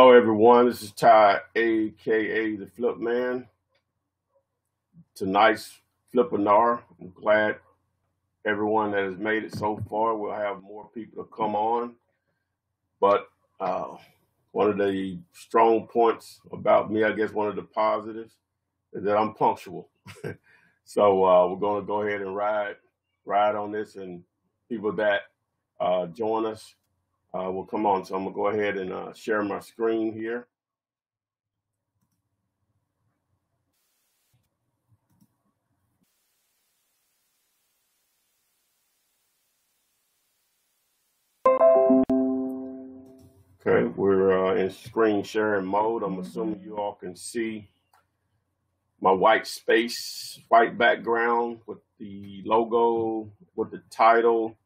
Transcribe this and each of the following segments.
Hello, everyone. This is Ty, aka the Flip Man. Tonight's Flipinar. I'm glad everyone that has made it so far. We'll have more people to come on. But uh, one of the strong points about me, I guess one of the positives, is that I'm punctual. so uh, we're going to go ahead and ride ride on this, and people that uh, join us uh, come on. So I'm going to go ahead and uh, share my screen here. Okay, we're uh, in screen sharing mode. I'm assuming you all can see my white space, white background with the logo, with the title,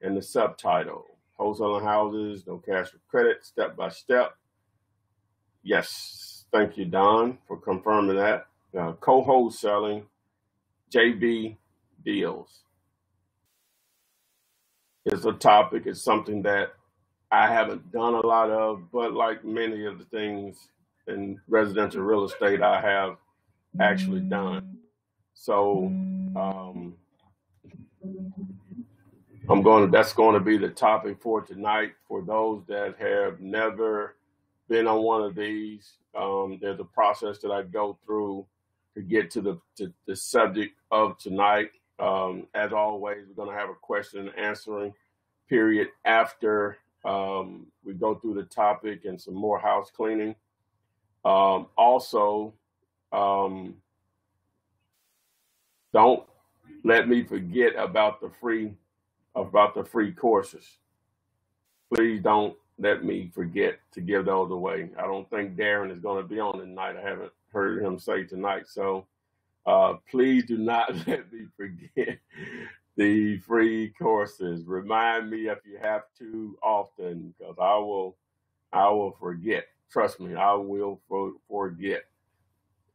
and the subtitle. Wholesaling houses, no cash for credit, step by step. Yes, thank you, Don, for confirming that. Uh, co-wholesaling, JV deals is a topic. It's something that I haven't done a lot of, but like many of the things in residential real estate, I have actually done. So um, I'm going. To, that's going to be the topic for tonight. For those that have never been on one of these, um, there's a process that I go through to get to the to the subject of tonight. Um, as always, we're going to have a question and answering period after um, we go through the topic and some more house cleaning. Um, also, um, don't let me forget about the free about the free courses. Please don't let me forget to give those away. I don't think Darren is going to be on tonight. I haven't heard him say tonight. So uh, please do not let me forget the free courses. Remind me if you have to often, because I will, I will forget. Trust me, I will for, forget.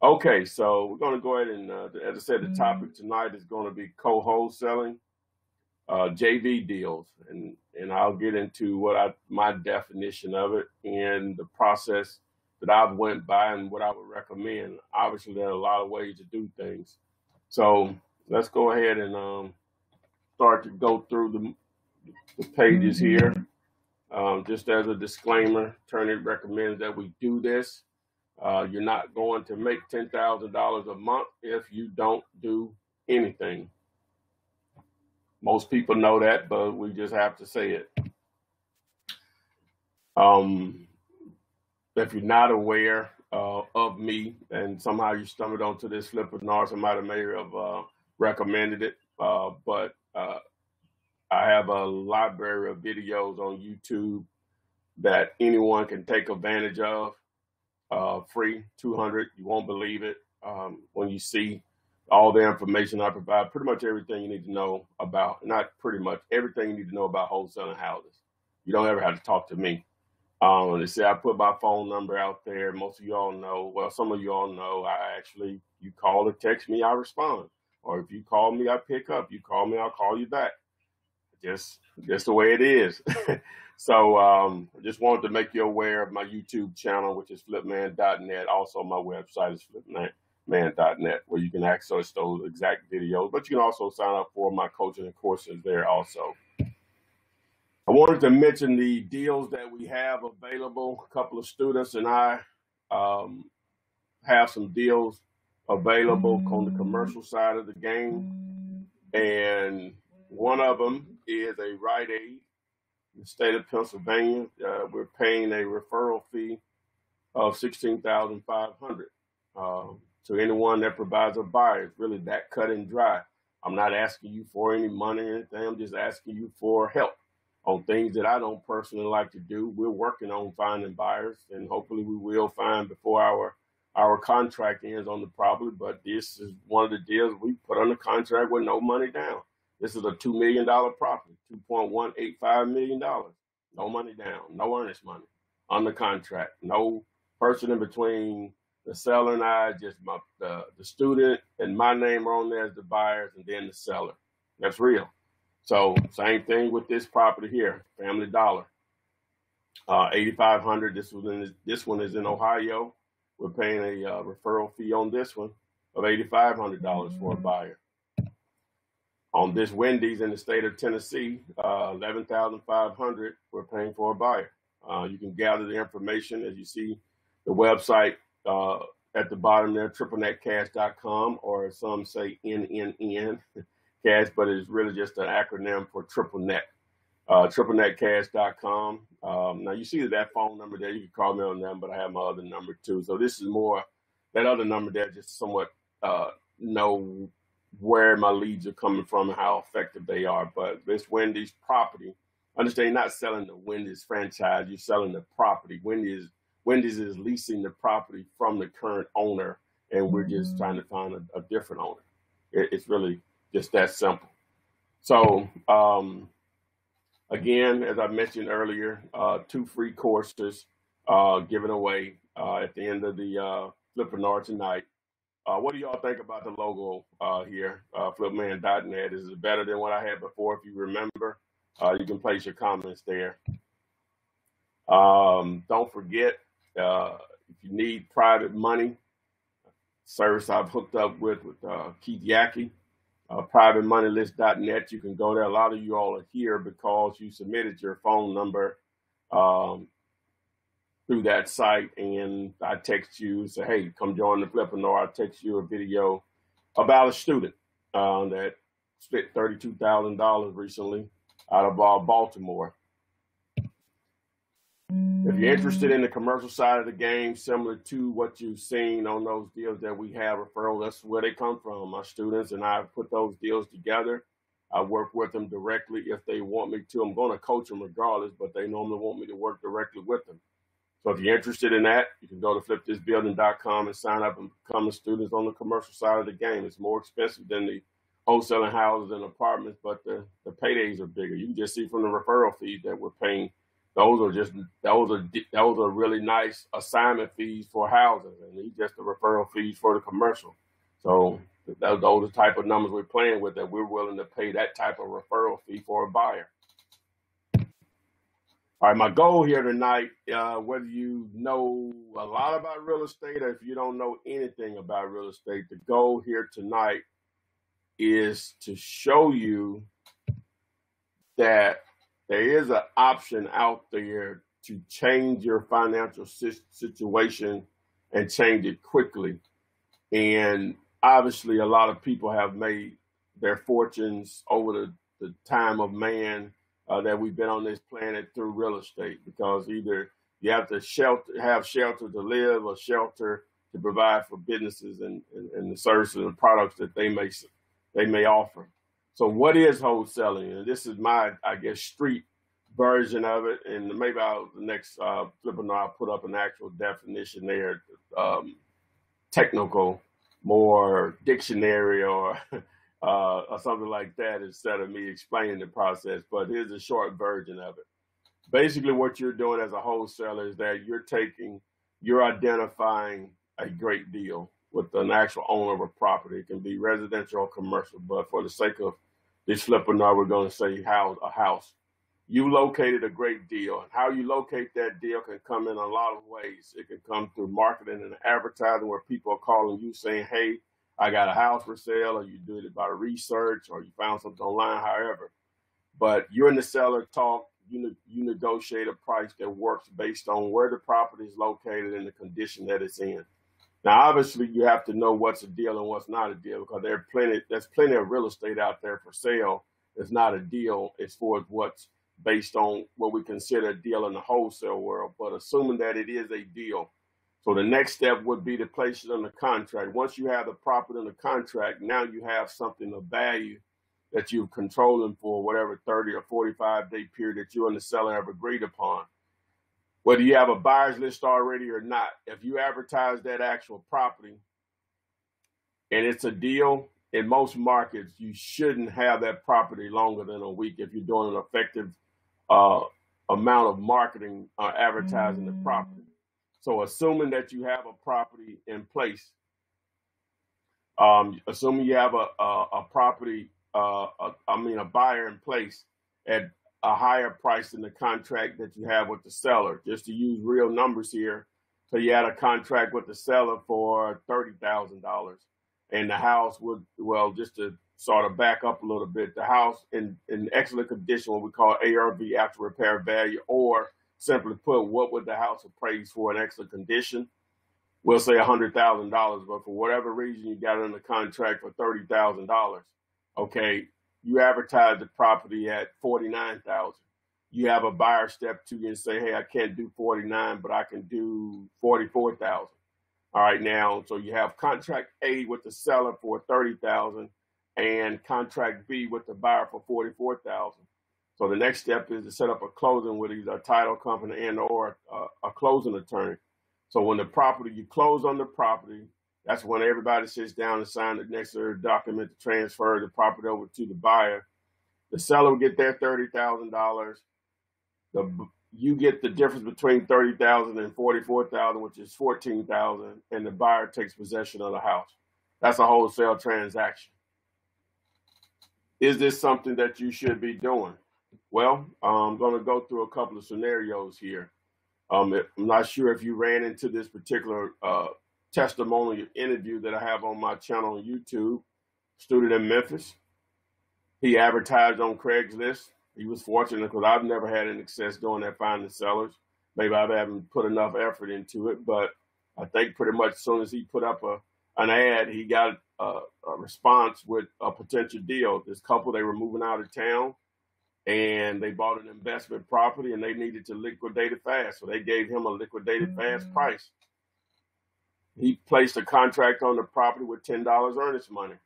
Okay, so we're going to go ahead and, uh, as I said, the topic tonight is going to be co-wholesaling, uh, JV deals, and and I'll get into what I my definition of it and the process that I've went by and what I would recommend. Obviously, there are a lot of ways to do things. So let's go ahead and um, start to go through the, the pages here. Um, just as a disclaimer, Attorney recommends that we do this. Uh, you're not going to make $10,000 a month if you don't do anything. Most people know that, but we just have to say it. Um, if you're not aware uh, of me and somehow you stumbled onto this Flipinar, somebody may have uh, recommended it, uh, but uh, I have a library of videos on YouTube that anyone can take advantage of, uh, free, 200. You won't believe it um, when you see all the information I provide, pretty much everything you need to know about, not pretty much, everything you need to know about wholesaling houses. You don't ever have to talk to me. Um, they say I put my phone number out there. Most of y'all know. Well, some of y'all know. I actually, you call or text me, I respond. Or if you call me, I pick up. You call me, I'll call you back. Just, just the way it is. so, um, I just wanted to make you aware of my YouTube channel, which is flipman.net. Also, my website is flipman.net, where you can access those exact videos. But you can also sign up for my coaching courses there also. I wanted to mention the deals that we have available. A couple of students and I um, have some deals available on the commercial side of the game. And one of them is a Rite Aid in the state of Pennsylvania. Uh, we're paying a referral fee of sixteen thousand five hundred um, to anyone that provides a buyer. It's really that cut and dry. I'm not asking you for any money or anything. I'm just asking you for help on things that I don't personally like to do. We're working on finding buyers, and hopefully we will find before our our contract ends on the property. But this is one of the deals we put on the contract with no money down. This is a two million dollar property, two point one eight five million dollars, no money down, no earnest money on the contract, no person in between the seller and I. Just my the, the student and my name are on there as the buyers, and then the seller. That's real. So same thing with this property here, Family Dollar. Uh, 8500 This one is this one is in Ohio. We're paying a uh, referral fee on this one of $8,500 for a buyer. On this Wendy's in the state of Tennessee, uh, 11500 we're paying for a buyer. Uh, you can gather the information as you see the website uh, at the bottom there, triplenetcash.com, or some say NNN cash, but it's really just an acronym for triple net. Uh, triplenetcash.com. Um, now you see that phone number there. You can call me on that, but I have my other number too. So this is more that other number there, just somewhat uh, know where my leads are coming from and how effective they are. But this Wendy's property, understand you're not selling the Wendy's franchise, you're selling the property. Wendy's Wendy's is leasing the property from the current owner, and we're just trying to find a, a different owner. It, it's really just that simple. So, um, again, as I mentioned earlier, uh, two free courses uh, given away uh, at the end of the uh, Flipper tonight. Uh, what do y'all think about the logo uh, here, uh, flipman.net? Is it better than what I had before? If you remember, you can place your comments there. Um, don't forget, uh, if you need private money, service I've hooked up with with uh, Keith Yackey, uh, privatemoneylist.net. You can go there. A lot of you all are here because you submitted your phone number um, through that site, and I text you say, "Hey, come join the Flipinar." I text you a video about a student uh, that spent thirty-two thousand dollars recently out of uh, Baltimore if you're interested mm. in the commercial side of the game, similar to what you've seen on those deals that we have referral, that's where they come from. My students and I put those deals together. I work with them directly if they want me to. I'm going to coach them regardless, but they normally want me to work directly with them. So if you're interested in that, you can go to flipthisbuilding.com and sign up and become a student on the commercial side of the game. It's more expensive than the wholesaling houses and apartments, but the, the paydays are bigger. You can just see from the referral fees that we're paying those are just those are those are really nice assignment fees for houses, and these just the referral fees for the commercial. So those, those are the type of numbers we're playing with that we're willing to pay that type of referral fee for a buyer. All right, my goal here tonight, uh, whether you know a lot about real estate or if you don't know anything about real estate, the goal here tonight is to show you that there is an option out there to change your financial situation and change it quickly. And obviously, a lot of people have made their fortunes over the, the time of man uh, that we've been on this planet through real estate because either you have to shelter, have shelter to live or shelter to provide for businesses and, and, and the services and products that they may they may offer. So what is wholesaling? And this is my, I guess, street version of it. And maybe I'll the next uh, flipper I'll put up an actual definition there, um, technical, more dictionary or uh, or something like that instead of me explaining the process. But here's a short version of it. Basically, what you're doing as a wholesaler is that you're taking, you're identifying a great deal with an actual owner of a property. It can be residential or commercial, but for the sake of this flipper now, we're going to say house a house. You located a great deal. And how you locate that deal can come in a lot of ways. It can come through marketing and advertising where people are calling you saying, Hey, I got a house for sale, or you do it by research, or you found something online, however. But you and the seller talk, you, ne- you negotiate a price that works based on where the property is located and the condition that it's in. Now, obviously, you have to know what's a deal and what's not a deal because there are plenty. There's plenty of real estate out there for sale. It's not a deal as far as what's based on what we consider a deal in the wholesale world. But assuming that it is a deal, so the next step would be to place it on the contract. Once you have the property the contract, now you have something of value that you're controlling for whatever 30 or 45 day period that you and the seller have agreed upon whether you have a buyer's list already or not. If you advertise that actual property and it's a deal, in most markets, you shouldn't have that property longer than a week if you're doing an effective uh, amount of marketing or advertising the property. So, assuming that you have a property in place, um, assuming you have a a, a property, uh, a, I mean, a buyer in place, at a higher price than the contract that you have with the seller. Just to use real numbers here. So you had a contract with the seller for thirty thousand dollars, and the house would well just to sort of back up a little bit. The house in in excellent condition, what we call ARV after repair value, or simply put, what would the house appraise for in excellent condition? We'll say hundred thousand dollars, but for whatever reason you got it under contract for thirty thousand dollars. Okay, you advertise the property at forty nine thousand. You have a buyer step to you and say, "Hey, I can't do forty nine, but I can do forty four thousand. All right, now so you have contract A with the seller for thirty thousand, and contract B with the buyer for forty four thousand. So the next step is to set up a closing with either a title company and or a, a closing attorney. So when the property you close on the property, that's when everybody sits down and signs the necessary document to transfer the property over to the buyer. The seller will get their thirty thousand dollars. The you get the difference between thirty thousand and forty four thousand, which is fourteen thousand, and the buyer takes possession of the house. That's a wholesale transaction. Is this something that you should be doing? Well, I'm going to go through a couple of scenarios here. Um, I'm not sure if you ran into this particular uh, testimonial interview that I have on my channel on YouTube. Student in Memphis. He advertised on Craigslist. He was fortunate because I've never had any success doing that finding sellers. Maybe I haven't put enough effort into it, but I think pretty much as soon as he put up a an ad, he got a, a response with a potential deal. This couple they were moving out of town and they bought an investment property and they needed to liquidate it fast. So they gave him a liquidated fast Mm. price. He placed a contract on the property with ten dollars earnest money.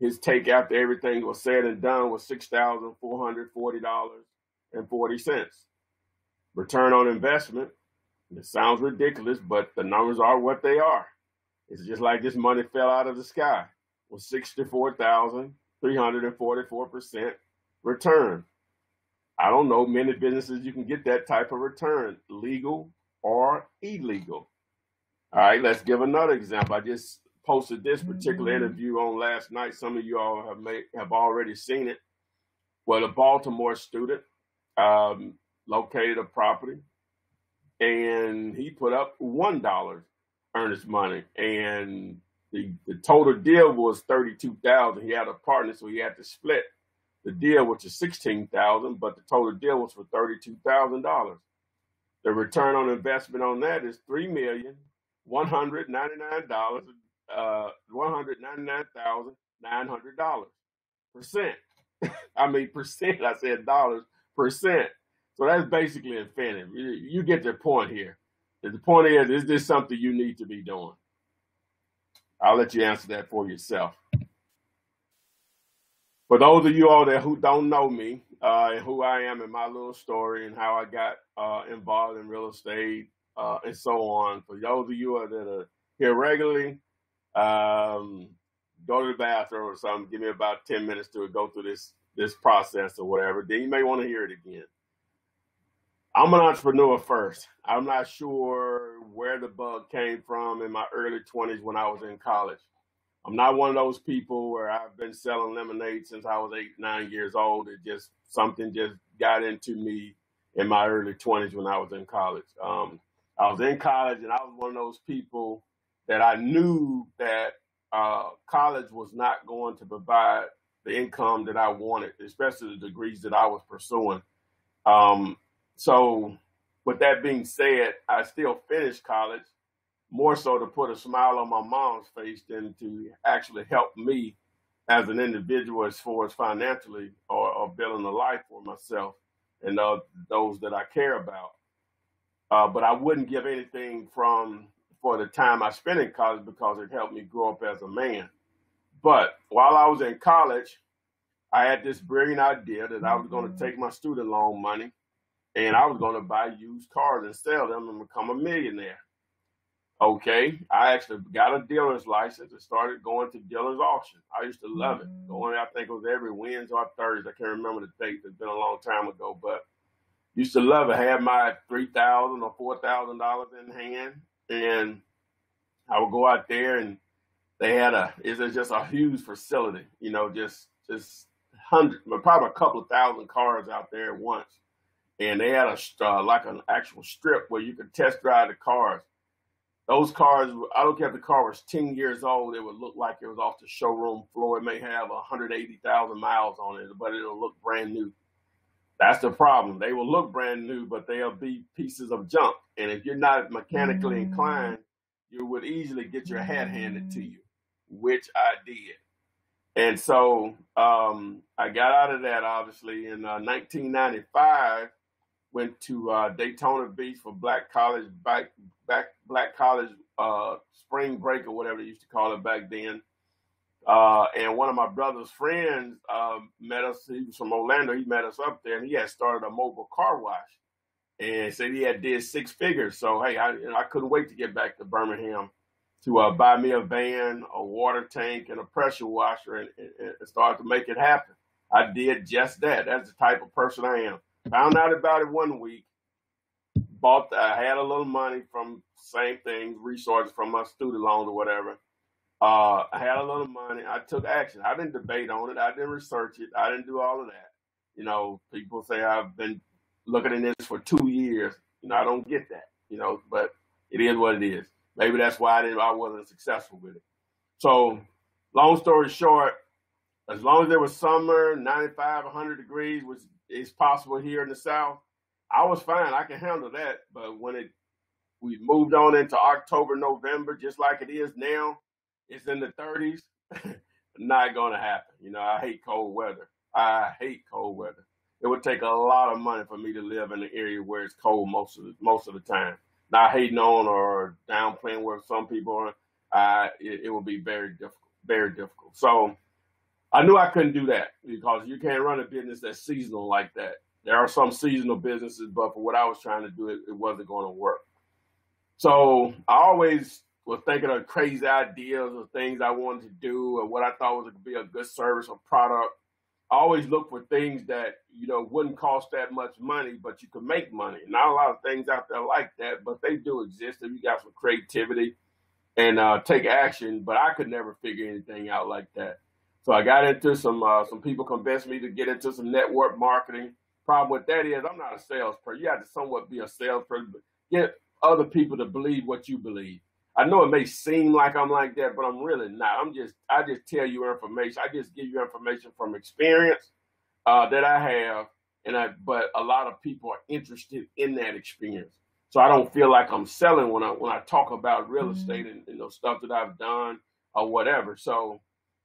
His take after everything was said and done was six thousand four hundred forty dollars and forty cents. Return on investment. It sounds ridiculous, but the numbers are what they are. It's just like this money fell out of the sky. Was sixty-four thousand three hundred and forty-four percent return. I don't know many businesses you can get that type of return, legal or illegal. All right, let's give another example. I just posted this particular interview on last night. Some of you all have made have already seen it. Well, a Baltimore student um, located a property and he put up one dollar earnest money, and the the total deal was thirty two thousand. He had a partner, so he had to split the deal, which is sixteen thousand, but the total deal was for thirty two thousand dollars. The return on investment on that is three million one hundred ninety nine dollars, uh, one hundred ninety nine thousand nine hundred dollars percent. I mean percent. I said dollars percent. So that's basically infinite. You, you get the point here. The point is, is this something you need to be doing? I'll let you answer that for yourself. For those of you all there who don't know me, uh, and who I am and my little story and how I got uh, involved in real estate uh, and so on. For those of you that are here regularly, um, go to the bathroom or something. Give me about ten minutes to go through this this process or whatever. Then you may want to hear it again. I'm an entrepreneur first. I'm not sure where the bug came from in my early 20s when I was in college. I'm not one of those people where I've been selling lemonade since I was eight, nine years old. It just something just got into me in my early 20s when I was in college. Um, I was in college and I was one of those people that I knew that uh, college was not going to provide the income that I wanted, especially the degrees that I was pursuing. Um, so, with that being said, I still finished college more so to put a smile on my mom's face than to actually help me as an individual as far as financially or, or building a life for myself and uh, those that I care about. Uh, but I wouldn't give anything from for the time I spent in college because it helped me grow up as a man. But while I was in college, I had this brilliant idea that I was going to take my student loan money and I was going to buy used cars and sell them and become a millionaire. Okay, I actually got a dealer's license and started going to dealer's auction. I used to love it. Going, I think it was every Wednesday or Thursday. I can't remember the date. It's been a long time ago, but used to love it. Had my three thousand or four thousand dollars in hand, and I would go out there and they had a it's just a huge facility. You know, just just hundred, probably a couple of thousand cars out there at once, and they had a uh, like an actual strip where you could test drive the cars. Those cars, I don't care if the car was 10 years old, it would look like it was off the showroom floor. It may have 180,000 miles on it, but it'll look brand new. That's the problem. They will look brand new, but they'll be pieces of junk. And if you're not mechanically inclined, you would easily get your hat handed to you, which I did. And so um, I got out of that obviously in uh, 1995. Went to uh, Daytona Beach for Black College back, back Black College uh, spring break or whatever they used to call it back then. Uh, and one of my brother's friends uh, met us. He was from Orlando. He met us up there, and he had started a mobile car wash, and said he had did six figures. So hey, I you know, I couldn't wait to get back to Birmingham to uh, buy me a van, a water tank, and a pressure washer, and, and, and start to make it happen. I did just that. That's the type of person I am. Found out about it one week. Bought. The, I had a little money from same thing, resources from my student loans or whatever uh, I had a little money. I took action. I didn't debate on it. I didn't research it. I didn't do all of that. You know, people say I've been looking at this for two years. You know, I don't get that. You know, but it is what it is. Maybe that's why I didn't. I wasn't successful with it. So, long story short, as long as there was summer, 95, 100 degrees, which is possible here in the South, I was fine. I can handle that. But when it we moved on into October, November, just like it is now, it's in the 30s, not going to happen. You know, I hate cold weather. I hate cold weather. It would take a lot of money for me to live in an area where it's cold most of the, most of the time. Not hating on or downplaying where some people are. Uh, it, it would be very difficult, very difficult. So I knew I couldn't do that because you can't run a business that's seasonal like that. There are some seasonal businesses, but for what I was trying to do, it, it wasn't going to work. So I always was thinking of crazy ideas or things I wanted to do or what I thought was going to be a good service or product. I always look for things that, you know, wouldn't cost that much money, but you could make money. Not a lot of things out there like that, but they do exist if you got some creativity and uh, take action. But I could never figure anything out like that. So I got into some, uh, some people convinced me to get into some network marketing. Problem with that is I'm not a salesperson. You have to somewhat be a salesperson, but get other people to believe what you believe. I know it may seem like I'm like that, but I'm really not. I'm just I just tell you information. I just give you information from experience uh, that I have, and I but a lot of people are interested in that experience. So I don't feel like I'm selling when I when I talk about real mm-hmm. estate and you know stuff that I've done or whatever. So,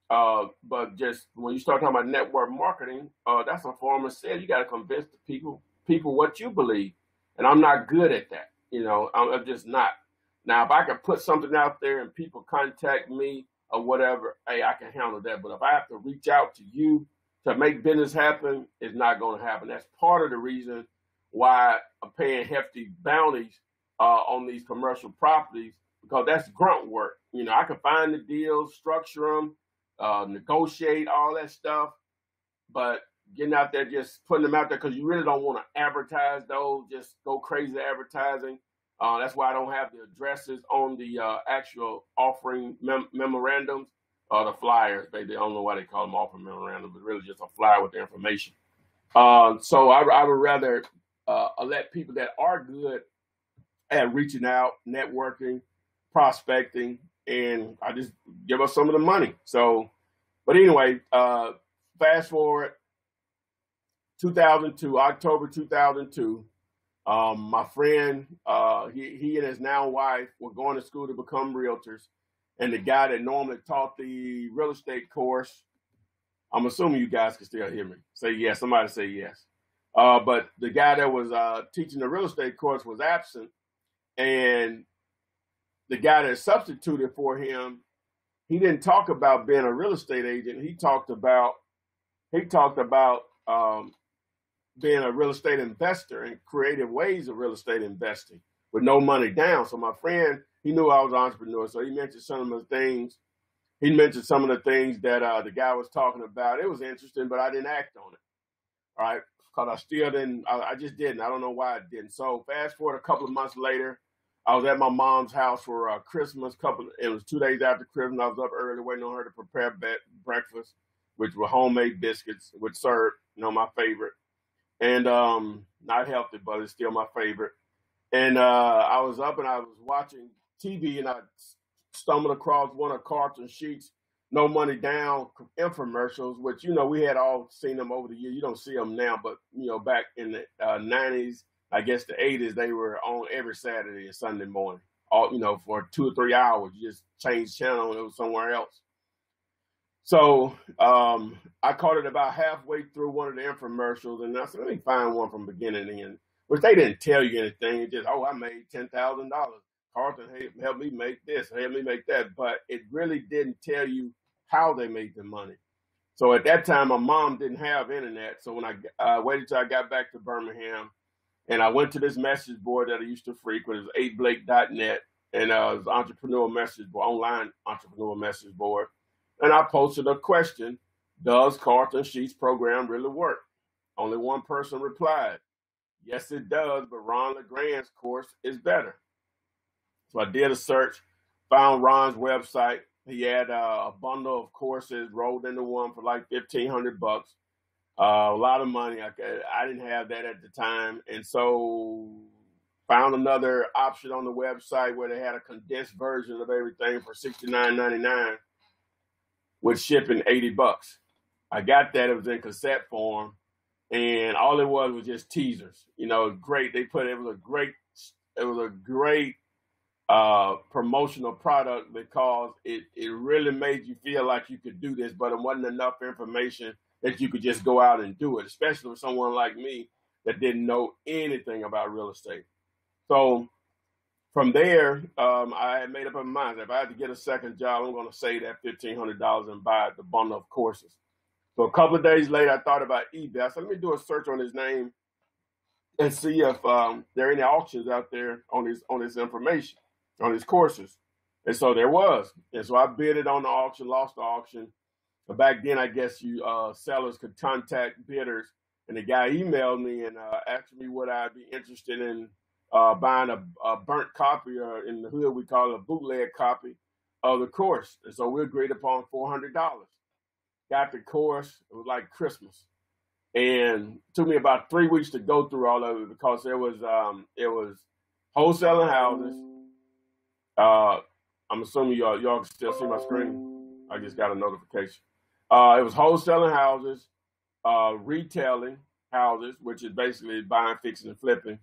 uh, but just when you start talking about network marketing, uh, that's a form of sale. You got to convince the people people what you believe, and I'm not good at that. You know, I'm, I'm just not. Now, if I can put something out there and people contact me or whatever, hey, I can handle that. But if I have to reach out to you to make business happen, it's not going to happen. That's part of the reason why I'm paying hefty bounties uh, on these commercial properties because that's grunt work. You know, I can find the deals, structure them, uh, negotiate all that stuff, but getting out there, just putting them out there because you really don't want to advertise those, just go crazy advertising. Uh, that's why I don't have the addresses on the uh, actual offering mem- memorandums or the flyers. They, they don't know why they call them offering memorandums, but really just a flyer with the information. Uh, so I, I, would rather uh, let people that are good at reaching out, networking, prospecting, and I just give us some of the money. So, but anyway, uh, fast forward 2002, October 2002. Um, my friend, uh, he, he and his now wife were going to school to become realtors. And the guy that normally taught the real estate course, I'm assuming you guys can still hear me. Say yes. Somebody say yes. Uh, but the guy that was uh, teaching the real estate course was absent. And the guy that substituted for him, he didn't talk about being a real estate agent. He talked about he talked about um, being a real estate investor and creative ways of real estate investing with no money down. So my friend, he knew I was an entrepreneur, so he mentioned some of the things. He mentioned some of the things that uh, the guy was talking about. It was interesting, but I didn't act on it. All right, because I still didn't. I, I just didn't. I don't know why I didn't. So fast forward a couple of months later, I was at my mom's house for uh, Christmas. Couple, it was two days after Christmas. I was up early waiting on her to prepare be- breakfast which were homemade biscuits with syrup, you know, my favorite. And um, not healthy, but it's still my favorite. And uh, I was up and I was watching TV and I stumbled across one of Carlton Sheets no money down infomercials, which you know we had all seen them over the years. You don't see them now, but you know back in the uh, '90s, I guess the '80s, they were on every Saturday and Sunday morning. All you know for two or three hours, you just change channel and it was somewhere else. So um, I caught it about halfway through one of the infomercials, and I said, "Let me find one from beginning to end." Which they didn't tell you anything. It just, "Oh, I made ten thousand dollars." Carlton helped me make this, helped me make that, but it really didn't tell you how they made the money. So at that time, my mom didn't have internet. So when I uh, waited till I got back to Birmingham, and I went to this message board that I used to frequent, it was 8blake.net, and uh, it was entrepreneur message board, online entrepreneur message board. And I posted a question, does Carlton Sheets program really work? Only one person replied, yes, it does, but Ron LeGrand's course is better. So I did a search, found Ron's website, he had uh, a bundle of courses rolled into one for like fifteen hundred bucks. Uh, a lot of money. I, I didn't have that at the time, and so found another option on the website where they had a condensed version of everything for sixty nine ninety nine, with shipping eighty bucks. I got that. It was in cassette form, and all it was was just teasers. You know, great. They put it was a great. It was a great uh, promotional product because it, it really made you feel like you could do this, but it wasn't enough information that you could just go out and do it, especially with someone like me that didn't know anything about real estate. So from there, um, I had made up my mind that if I had to get a second job, I'm going to save that $1,500 and buy the bundle of courses. So a couple of days later, I thought about eBay. I said, let me do a search on his name and see if um, there are any auctions out there on his on his information on his courses. And so there was. And so I bid it on the auction, lost the auction. But back then, I guess you uh, sellers could contact bidders. And the guy emailed me and uh, asked me would I be interested in uh, buying a, a, burnt copy, or in the hood we call it a bootleg copy of the course. And so we agreed upon four hundred dollars. Got the course. It was like Christmas, and took me about three weeks to go through all of it because there was um, it was wholesaling houses uh, I'm assuming y'all y'all can still see my screen. I just got a notification. Uh, it was wholesaling houses, uh, retailing houses, which is basically buying, fixing, and flipping,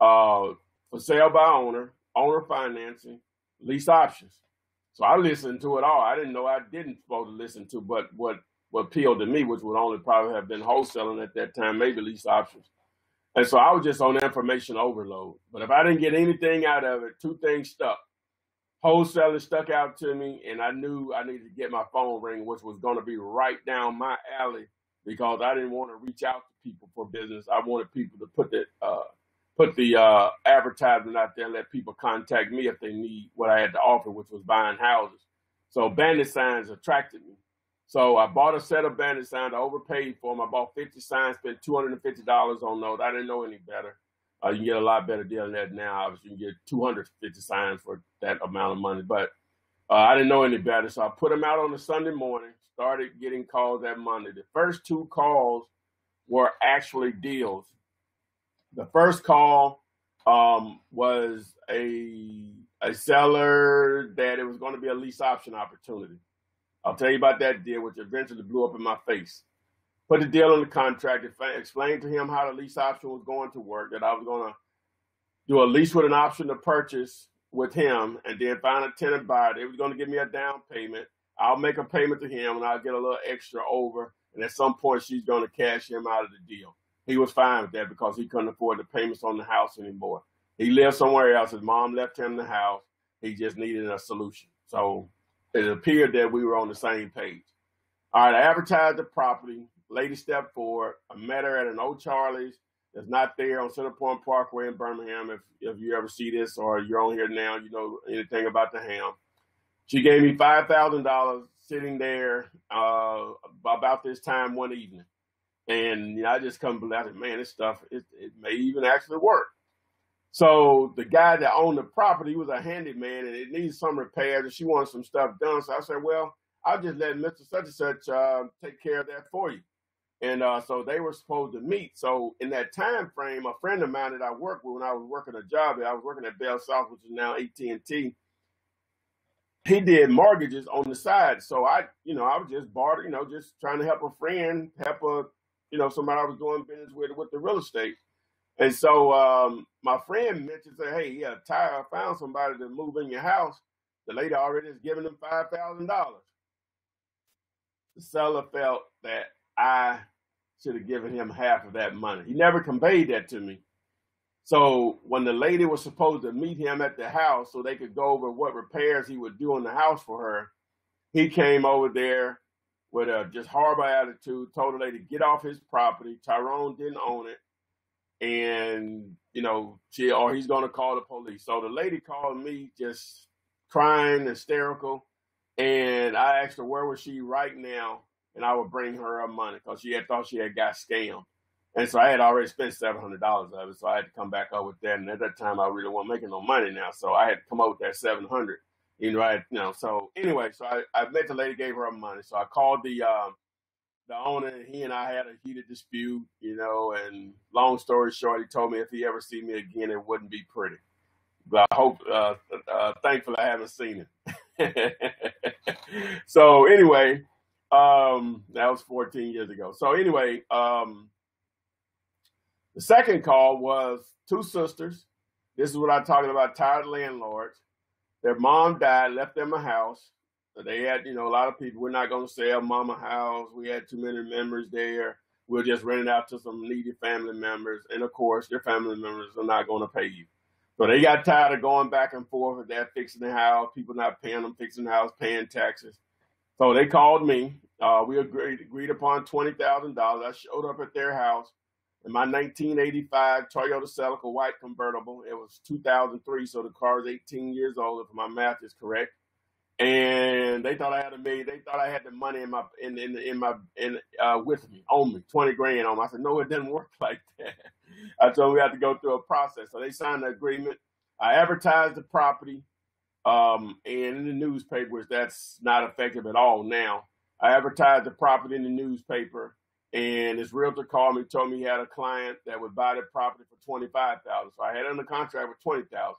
uh, for sale by owner, owner financing, lease options. So I listened to it all. I didn't know I didn't supposed to listen to, but what what appealed to me, which would only probably have been wholesaling at that time, maybe lease options. And so I was just on information overload. But if I didn't get anything out of it, two things stuck wholesaler stuck out to me, and I knew I needed to get my phone ring, which was going to be right down my alley because I didn't want to reach out to people for business. I wanted people to put the uh, put the uh, advertisement out there, and let people contact me if they need what I had to offer, which was buying houses. So bandit signs attracted me. So I bought a set of bandit signs. I overpaid for them. I bought 50 signs, spent $250 on those. I didn't know any better. Uh, you can get a lot better deal than that now. Obviously, you can get 250 signs for that amount of money. But uh, I didn't know any better, so I put them out on a Sunday morning. Started getting calls that Monday. The first two calls were actually deals. The first call um, was a a seller that it was going to be a lease option opportunity. I'll tell you about that deal, which eventually blew up in my face put the deal on the contract, explained to him how the lease option was going to work, that I was going to do a lease with an option to purchase with him and then find a tenant buyer. They was going to give me a down payment. I'll make a payment to him and I'll get a little extra over. And at some point, she's going to cash him out of the deal. He was fine with that because he couldn't afford the payments on the house anymore. He lived somewhere else. His mom left him the house. He just needed a solution. So it appeared that we were on the same page. All right, I advertised the property lady stepped forward. I met her at an old Charlie's that's not there on Center Point Parkway in Birmingham. If if you ever see this or you're on here now, you know anything about the ham. She gave me five thousand dollars sitting there uh, about this time one evening, and you know, I just come believe Man, this stuff it, it may even actually work. So the guy that owned the property was a handyman, and it needs some repairs, and she wanted some stuff done. So I said, well. I'll just let Mr. Such and Such uh, take care of that for you. And uh, so they were supposed to meet. So in that time frame, a friend of mine that I worked with when I was working a job, I was working at Bell South, which is now AT&T. He did mortgages on the side. So I, you know, I was just barter, you know, just trying to help a friend, help a, you know, somebody I was doing business with with the real estate. And so um, my friend mentioned, say, hey, yeah, I found somebody to move in your house. The lady already has given them five thousand dollars. The seller felt that I should have given him half of that money. He never conveyed that to me. So when the lady was supposed to meet him at the house so they could go over what repairs he would do in the house for her, he came over there with a just horrible attitude, told the lady to get off his property. Tyrone didn't own it. And, you know, she or he's gonna call the police. So the lady called me just crying, hysterical. And I asked her where was she right now and I would bring her her money because she had thought she had got scammed. And so I had already spent seven hundred dollars of it, so I had to come back up with that. And at that time, I really wasn't making no money now, so I had to come up with that seven hundred. You know, you know. So anyway, so I, I met the lady, gave her her money. So I called the um, the owner, and he and I had a heated dispute. You know, and long story short, he told me if he ever see me again, it wouldn't be pretty. But I hope, uh, uh, thankfully, I haven't seen it. so anyway, um, that was 14 years ago. So anyway, um, the second call was two sisters. This is what I'm talking about, tired landlords. Their mom died, left them a house. They had, you know, a lot of people. We're not going to sell mama house. We had too many members there. We'll just rent it out to some needy family members. And of course, their family members are not going to pay you. So they got tired of going back and forth with that fixing the house, people not paying them, fixing the house, paying taxes. So they called me. Uh, we agreed agreed upon twenty thousand dollars. I showed up at their house in my 1985 Toyota Celica white convertible. It was 2003, so the car is 18 years old, if my math is correct. And they thought I had a million. They thought I had the money in my in in, in my in uh, with me on me, 20 grand on me. I said, no, it didn't work like that. I told them we had to go through a process. So they signed the agreement. I advertised the property. Um, and in the newspapers, that's not effective at all now. I advertised the property in the newspaper, and his realtor called me, told me he had a client that would buy the property for twenty five thousand. So I had under contract for twenty thousand.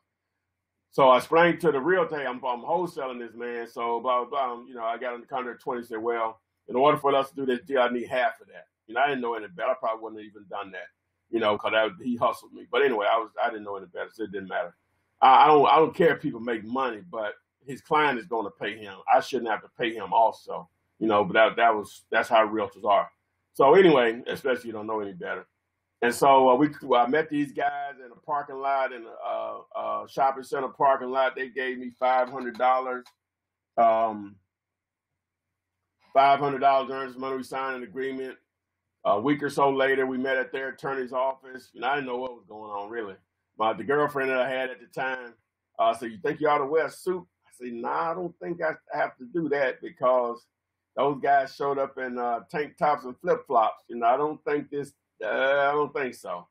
So I explained to the realtor, hey, I'm, I'm wholesaling this man. So blah, blah, blah. Um, you know, I got under contract 20. Said, well, in order for us to do this deal, I need half of that. You know, I didn't know any better. I probably wouldn't have even done that. You know, because he hustled me. But anyway, I was I didn't know any better, so it didn't matter. I, I don't I don't care if people make money, but his client is going to pay him. I shouldn't have to pay him also, you know. But that that was that's how realtors are. So anyway, especially you don't know any better. And so uh, we well, I met these guys in a parking lot in a uh, uh, shopping center parking lot. They gave me five hundred dollars. Um, five hundred dollars earnest money. We signed an agreement. A week or so later, we met at their attorney's office, and I didn't know what was going on really. My the girlfriend that I had at the time uh, said, "You think you ought to wear a suit?" I said, "Nah, I don't think I have to do that because those guys showed up in uh, tank tops and flip flops. You know, I don't think this. Uh, I don't think so."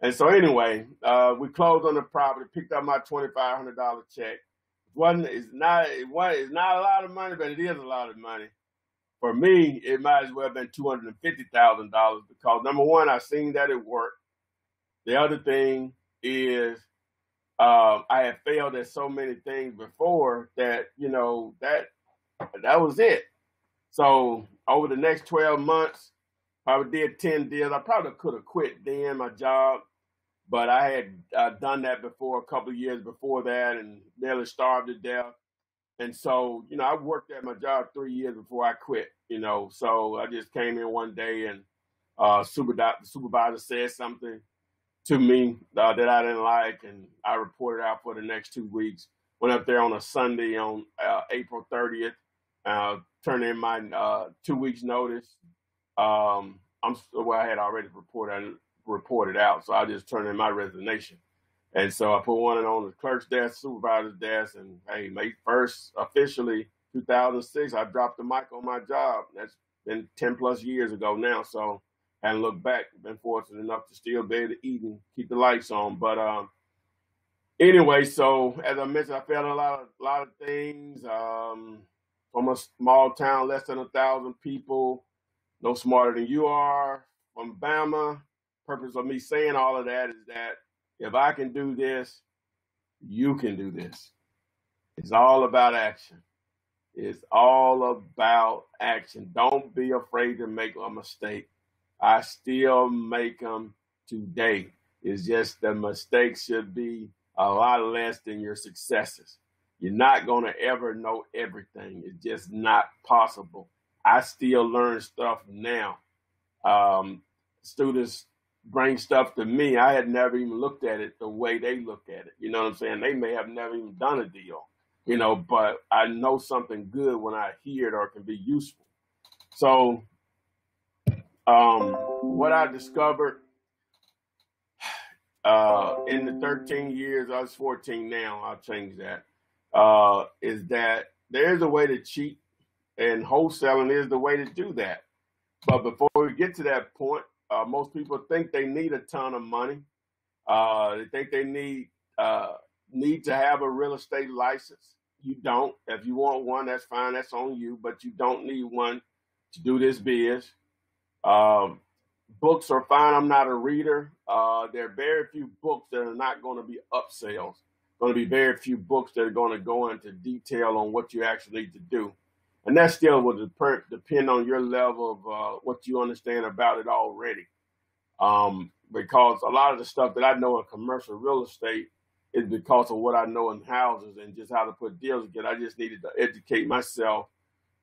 And so anyway, uh, we closed on the property, picked up my twenty five hundred dollar check. It wasn't it's not it was it's not a lot of money, but it is a lot of money. For me, it might as well have been two hundred and fifty thousand dollars because number one, I seen that it worked. The other thing is um, I had failed at so many things before that you know that that was it. So over the next twelve months, I did ten deals. I probably could have quit then my job, but I had uh, done that before a couple of years before that, and nearly starved to death. And so you know, I worked at my job three years before I quit. You know, so I just came in one day and uh, super, the supervisor said something to me uh, that I didn't like, and I reported out for the next two weeks. Went up there on a Sunday on uh, April 30th, uh, turned in my uh, two weeks notice. Um, I'm well, I had already reported reported out, so I just turned in my resignation. And so I put one on the clerk's desk, supervisor's desk, and hey, May first officially 2006, I dropped the mic on my job. That's been 10 plus years ago now. So hadn't looked back. Been fortunate enough to still be able to eat and keep the lights on. But um, anyway, so as I mentioned, I failed a lot of lot of things. Um, from a small town, less than a thousand people, no smarter than you are, from Bama. Purpose of me saying all of that is that if I can do this, you can do this. It's all about action. It's all about action. Don't be afraid to make a mistake. I still make them today. It's just the mistakes should be a lot less than your successes. You're not going to ever know everything. It's just not possible. I still learn stuff now. Um, students bring stuff to me. I had never even looked at it the way they look at it. You know what I'm saying? They may have never even done a deal, you know, but I know something good when I hear it or it can be useful. So, um, what I discovered uh, in the 13 years, I was 14 now, I'll change that, uh, is that there's a way to cheat and wholesaling is the way to do that. But before we get to that point, uh, most people think they need a ton of money. Uh, they think they need uh, need to have a real estate license. You don't. If you want one, that's fine. That's on you. But you don't need one to do this biz. Um, books are fine. I'm not a reader. Uh, there are very few books that are not going to be upsells. Going to be very few books that are going to go into detail on what you actually need to do. And that still will depend on your level of uh, what you understand about it already. Um, because a lot of the stuff that I know in commercial real estate is because of what I know in houses and just how to put deals together. I just needed to educate myself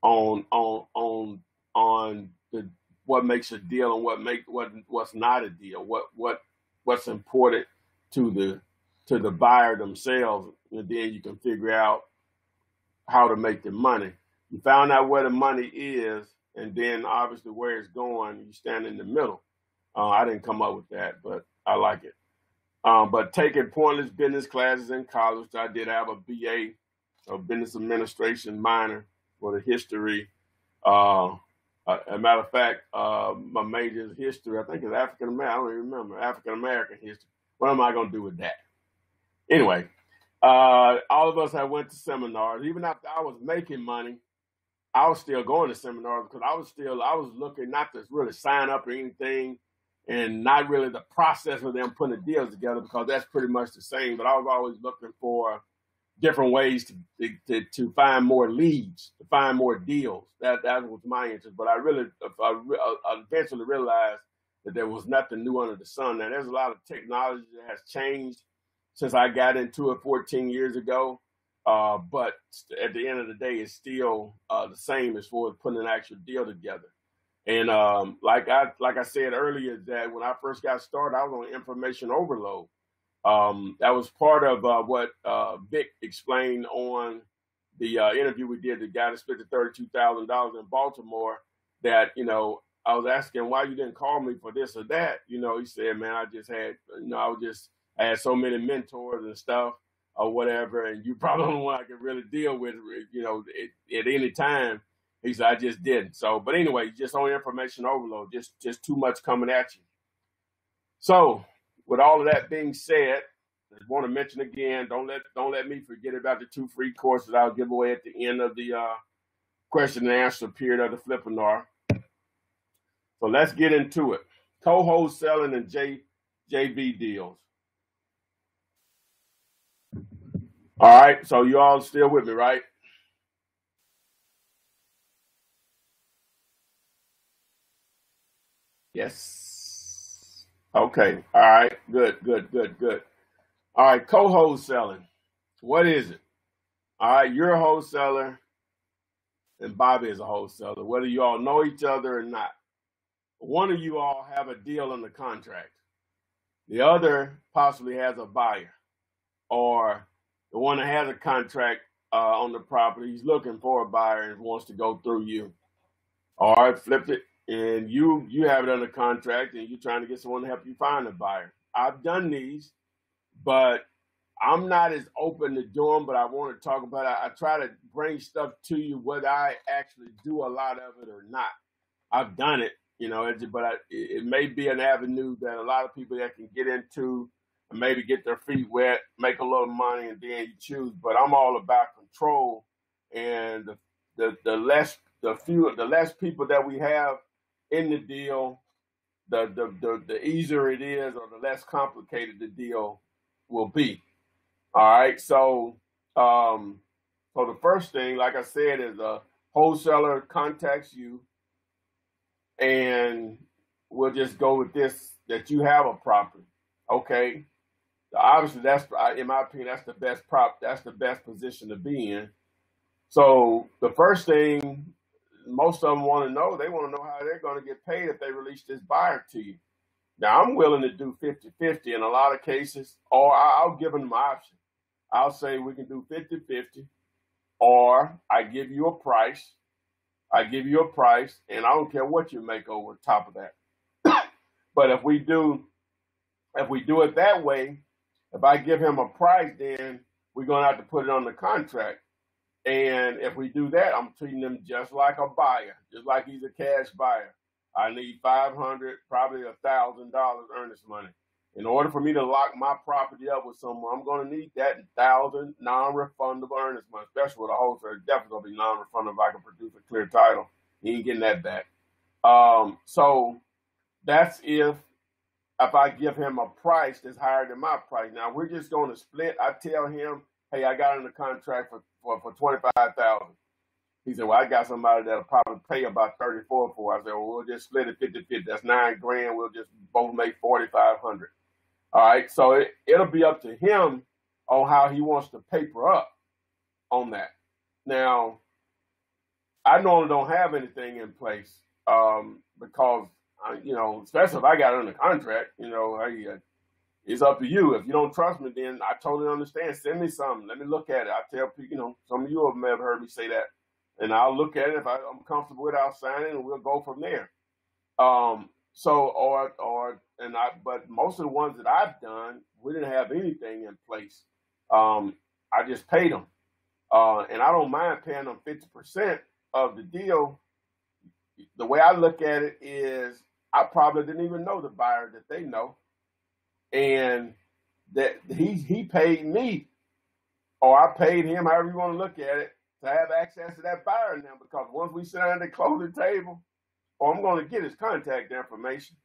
on on on on the what makes a deal and what make what what's not a deal, what what what's important to the to the buyer themselves, and then you can figure out how to make the money. You found out where the money is, and then obviously where it's going. You stand in the middle. Uh, I didn't come up with that, but I like it. Um, but taking pointless business classes in college, I did have a BA, a business administration minor for the history. Uh, uh, a matter of fact, uh, my major is history. I think it's African American. I don't even remember African American history. What am I going to do with that? Anyway, uh, all of us have went to seminars. Even after I was making money, I was still going to seminars because I was still I was looking not to really sign up or anything, and not really the process of them putting the deals together because that's pretty much the same. But I was always looking for different ways to to, to find more leads, to find more deals. That that was my interest. But I really, I, I eventually realized that there was nothing new under the sun. Now there's a lot of technology that has changed since I got into it 14 years ago. Uh, but at the end of the day, it's still uh, the same as far as putting an actual deal together. And um, like I like I said earlier, that when I first got started, I was on information overload. Um, that was part of uh, what uh, Vic explained on the uh, interview we did. The guy that spent the thirty-two thousand dollars in Baltimore. That you know, I was asking why you didn't call me for this or that. You know, he said, "Man, I just had, you know, I was just I had so many mentors and stuff or whatever, and you probably don't want I could really deal with, you know, at, at any time." He said, "I just didn't." So, but anyway, just on information overload, just just too much coming at you. So with all of that being said, I want to mention again, don't let don't let me forget about the two free courses I'll give away at the end of the uh, question and answer period of the Flipinar. So let's get into it. Co-wholesaling and J JV deals. All right, so you all still with me, right? Yes. Okay. All right. Good. Good. Good. Good. All right. Co-wholesaling. What is it? All right. You're a wholesaler, and Bobby is a wholesaler. Whether you all know each other or not, one of you all have a deal in the contract. The other possibly has a buyer, or the one that has a contract uh, on the property, he's looking for a buyer and wants to go through you. All right, flip it, and you you have it under contract, and you're trying to get someone to help you find a buyer. I've done these, but I'm not as open to doing. But I want to talk about. it. I try to bring stuff to you, whether I actually do a lot of it or not. I've done it, you know, but I, it may be an avenue that a lot of people that can get into maybe get their feet wet, make a little money, and then you choose. But I'm all about control and the the the less the fewer the less people that we have in the deal, the the the, the easier it is, or the less complicated the deal will be. All right. So um, so the first thing, like I said, is a wholesaler contacts you, and we'll just go with this that you have a property. Okay. Obviously, that's in my opinion, that's the best prop. That's the best position to be in. So the first thing most of them want to know, they want to know how they're going to get paid if they release this buyer to you. Now, I'm willing to do 50 50 in a lot of cases, or I'll give them the option. I'll say we can do 50 50, or I give you a price. I give you a price, and I don't care what you make over top of that. but if we do, if we do it that way, if I give him a price, then we're gonna have to put it on the contract. And if we do that, I'm treating him just like a buyer, just like he's a cash buyer. I need five hundred, probably a thousand dollars earnest money. In order for me to lock my property up with someone, I'm going to need that thousand non-refundable earnest money, especially with a wholesaler. Definitely going to be non-refundable if I can produce a clear title. He ain't getting that back. Um, so that's if if I give him a price that's higher than my price. Now we're just going to split. I tell him, hey, I got in the contract for for, for twenty five thousand. He said, Well, I got somebody that'll probably pay about 34 for it. I said, Well, we'll just split it 50 50. That's nine grand. We'll just both make 4,500. All right. So it, it'll be up to him on how he wants to paper up on that. Now, I normally don't have anything in place um, because, You know, especially if I got under contract, you know, I, uh, it's up to you. If you don't trust me, then I totally understand. Send me something. Let me look at it. I tell people, you know, some of you may have heard me say that and I'll look at it. If I, am comfortable with, it, I'll sign it, and we'll go from there. Um, so, or or and I, but most of the ones that I've done, we didn't have anything in place. Um, I just paid them, uh, and I don't mind paying them fifty percent of the deal. The way I look at it is, I probably didn't even know the buyer that they know, and that he he paid me, or I paid him, however you want to look at it to have access to that buyer now because once we sit down at the closing table, or I'm going to get his contact information.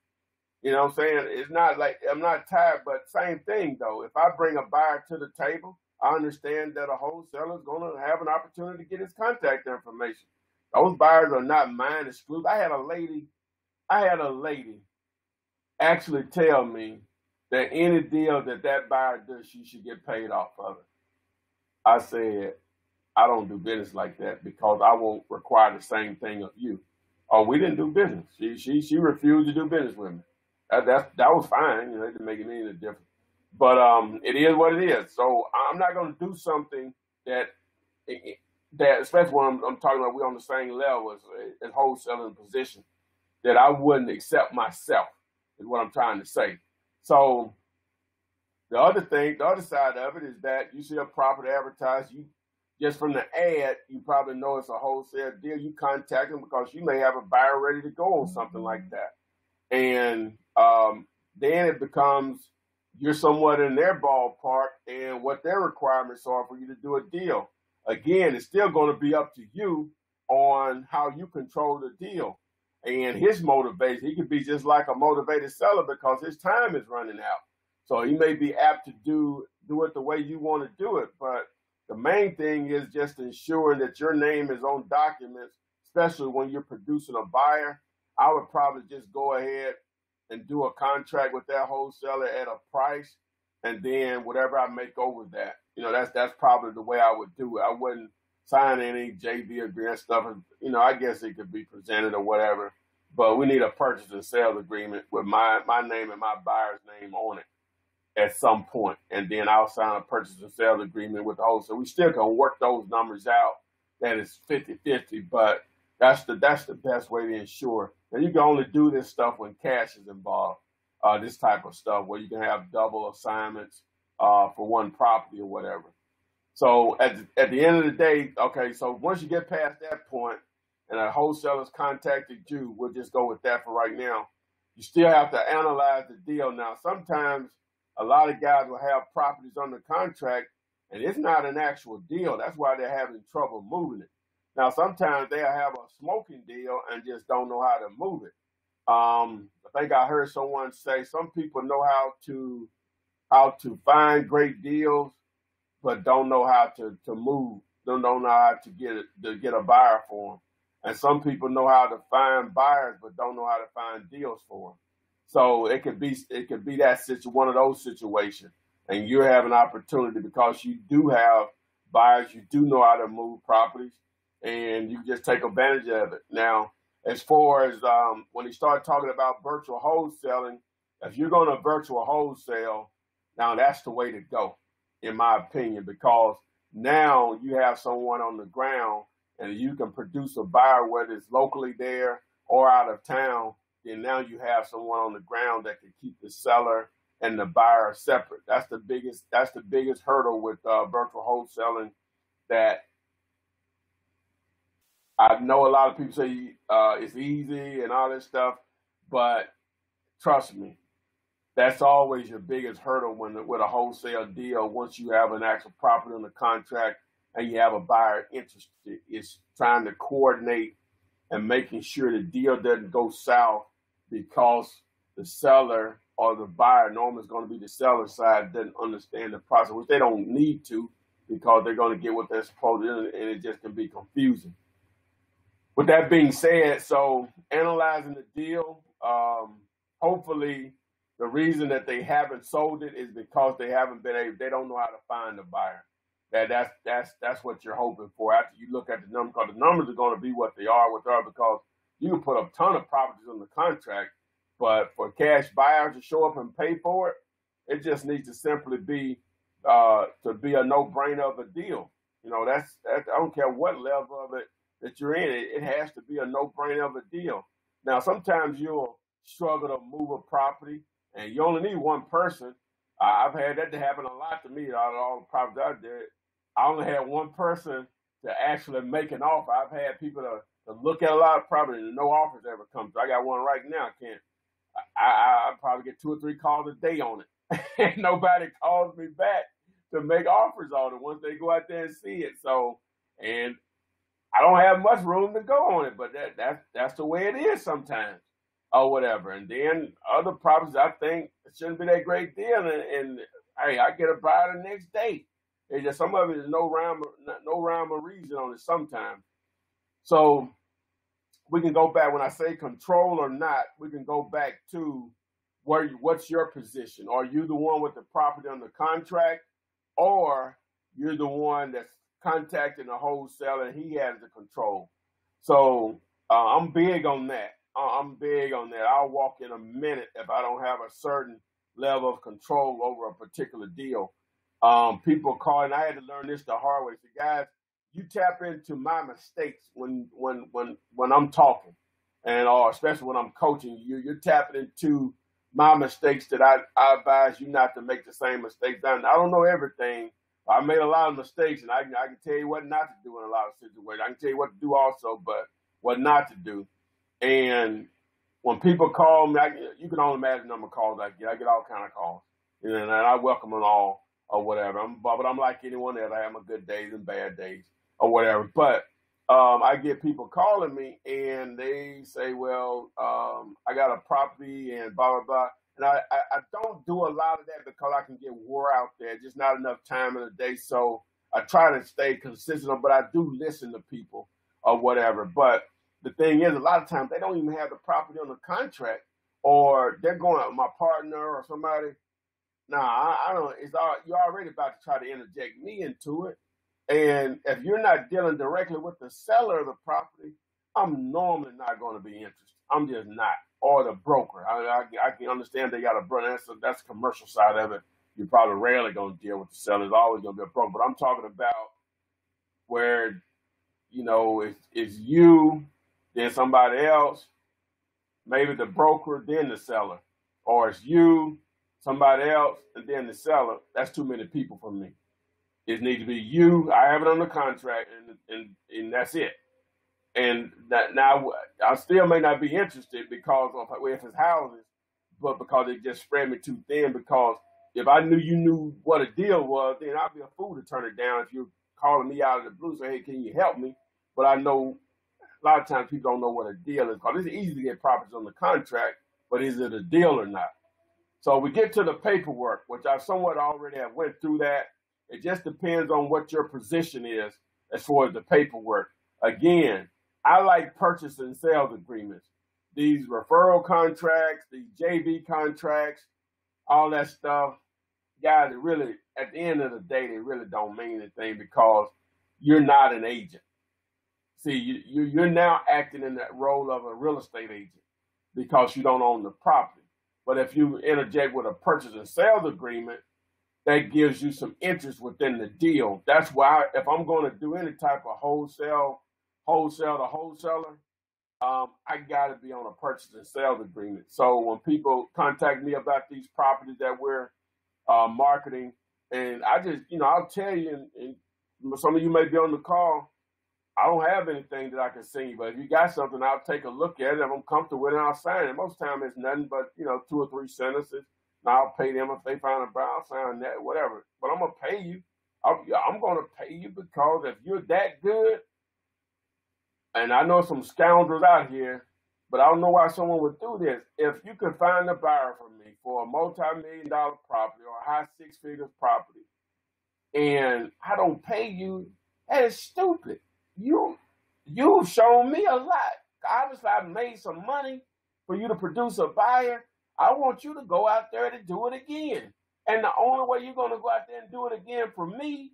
You know what I'm saying? It's not like I'm not tired, but same thing though. If I bring a buyer to the table, I understand that a wholesaler is going to have an opportunity to get his contact information. Those buyers are not mine exclusive. I had a lady, I had a lady actually tell me that any deal that that buyer does, she should get paid off of it. I said, I don't do business like that because I won't require the same thing of you. Oh, we didn't do business. She she she refused to do business with me. That that, that was fine. You know, it didn't make any difference. But um, it is what it is. So I'm not going to do something that that, especially when I'm, I'm talking about we're on the same level as, as wholesaling position, that I wouldn't accept myself. Is what I'm trying to say. So the other thing, the other side of it is that you see a property advertised, you just from the ad, you probably know it's a wholesale deal. You contact them because you may have a buyer ready to go on something like that. And um, then it becomes you're somewhat in their ballpark and what their requirements are for you to do a deal. Again, it's still going to be up to you on how you control the deal. And his motivation, he could be just like a motivated seller because his time is running out. So he may be apt to do do it the way you want to do it, but the main thing is just ensuring that your name is on documents, especially when you're producing a buyer. I would probably just go ahead and do a contract with that wholesaler at a price, and then whatever I make over that, you know, that's that's probably the way I would do it. I wouldn't sign any JV agreement stuff. You know, I guess it could be presented or whatever, but we need a purchase and sale agreement with my my name and my buyer's name on it at some point, and then I'll sign a purchase and sales agreement with the wholesaler. We still can work those numbers out. That is 50-50, but that's the that's the best way to ensure. And you can only do this stuff when cash is involved. Uh, this type of stuff where you can have double assignments uh, for one property or whatever. So at the, at the end of the day, okay. So once you get past that point, and a wholesaler's contacted you, we'll just go with that for right now. You still have to analyze the deal. Now, sometimes a lot of guys will have properties under contract and it's not an actual deal. That's why they're having trouble moving it. Now, sometimes they'll have a smoking deal and just don't know how to move it. Um, I think I heard someone say some people know how to how to find great deals, but don't know how to to move. Don't know how to get it to get a buyer for them. And some people know how to find buyers, but don't know how to find deals for them. So it could be it could be that situ one of those situations, and you have an opportunity because you do have buyers, you do know how to move properties, and you just take advantage of it. Now, as far as um, when he started talking about virtual wholesaling, if you're going to virtual wholesale, now that's the way to go, in my opinion, because now you have someone on the ground and you can produce a buyer whether it's locally there or out of town. Then now you have someone on the ground that can keep the seller and the buyer separate. That's the biggest. That's the biggest hurdle with uh, virtual wholesaling that I know a lot of people say uh, it's easy and all this stuff, but trust me, that's always your biggest hurdle when with a wholesale deal. Once you have an actual property on the contract and you have a buyer interested, is trying to coordinate and making sure the deal doesn't go south because the seller or the buyer normally is going to be the seller side doesn't understand the process, which they don't need to because they're going to get what they're supposed to, and it just can be confusing with that being said, so analyzing the deal, um, hopefully the reason that they haven't sold it is because they haven't been able, they don't know how to find a buyer. That that's that's that's what you're hoping for after you look at the numbers, because the numbers are going to be what they are, they are, because you can put a ton of properties on the contract, but for cash buyers to show up and pay for it, it just needs to simply be uh, to be a no-brainer of a deal. You know, that's, that's I don't care what level of it that you're in, it, it has to be a no-brainer of a deal. Now, sometimes you'll struggle to move a property, and you only need one person. I've had that to happen a lot to me out of all the properties I did. I only had one person to actually make an offer. I've had people to, to look at a lot of property and no offers ever come through. I got one right now. I can't. I, I, I probably get two or three calls a day on it, and nobody calls me back to make offers on it once they go out there and see it. So, and I don't have much room to go on it, but that that's that's the way it is sometimes, or whatever. And then other properties, I think shouldn't be that great deal, and, and hey, I get a buyer the next day. It's just some of it is no rhyme, no rhyme or reason on it sometimes. So we can go back when I say control or not. We can go back to where you, what's your position? Are you the one with the property under contract, or you're the one that's contacting the wholesaler and he has the control. So uh, I'm big on that. Uh, I'm big on that. I'll walk in a minute if I don't have a certain level of control over a particular deal. Um, people call, and I had to learn this the hard way. So, guys, you tap into my mistakes when when when when I'm talking, and or especially when I'm coaching you. You're tapping into my mistakes that I, I advise you not to make the same mistakes. I don't know everything, I made a lot of mistakes, and I, I can tell you what not to do in a lot of situations. I can tell you what to do also, but what not to do. And when people call me, I, you can only imagine the number of calls I get. I get all kind of calls, know, and I welcome them all or whatever. I'm, but I'm like anyone else. I have my good days and bad days or whatever. But um, I get people calling me and they say, "Well, um, I got a property and blah blah blah." And I, I, I don't do a lot of that because I can get wore out there. Just not enough time in the day. So I try to stay consistent, but I do listen to people or whatever. But the thing is, a lot of times they don't even have the property on the contract, or they're going with my partner or somebody. Nah, I, I don't. It's all you're already about to try to interject me into it. And if you're not dealing directly with the seller of the property, I'm normally not going to be interested. I'm just not or the broker. I, I, I can understand they got a broker. That's that's the commercial side of it. You're probably rarely going to deal with the seller. It's always going to be a broker. But I'm talking about where, you know, it's, it's you, then somebody else, maybe the broker, then the seller. Or it's you, somebody else, and then the seller. That's too many people for me. It needs to be you. I have it on the contract, and and, and that's it and that now I still may not be interested because of if it's houses, but because it just spread me too thin. Because if I knew you knew what a deal was, then I'd be a fool to turn it down. If you're calling me out of the blue, say, "Hey, can you help me?" but I know a lot of times people don't know what a deal is because it's easy to get properties on the contract, but is it a deal or not? So we get to the paperwork, which I somewhat already have went through that. It just depends on what your position is as far as the paperwork. Again, I like purchase and sales agreements. These referral contracts, these JV contracts, all that stuff, guys, it really, at the end of the day, they really don't mean anything because you're not an agent. See, you, you, you're now acting in that role of a real estate agent because you don't own the property. But if you interject with a purchase and sales agreement, that gives you some interest within the deal. That's why if I'm going to do any type of wholesale, wholesale to wholesaler, um, I got to be on a purchase and sales agreement. So when people contact me about these properties that we're uh, marketing, and I just, you know, I'll tell you, and, and some of you may be on the call. I don't have anything that I can send you, but if you got something, I'll take a look at it. If I'm comfortable with it, I'll sign it. Most time it's nothing but you know two or three sentences. Now I'll pay them if they find a buyer, I'll sign that, whatever. But I'm gonna pay you. I'm, I'm gonna pay you because if you're that good, and I know some scoundrels out here, but I don't know why someone would do this. If you could find a buyer for me for a multi-million dollar property or a high six figures property, and I don't pay you, that is stupid. You you've shown me a lot. Obviously, I've made some money for you to produce a buyer. I want you to go out there to do it again. And the only way you're going to go out there and do it again for me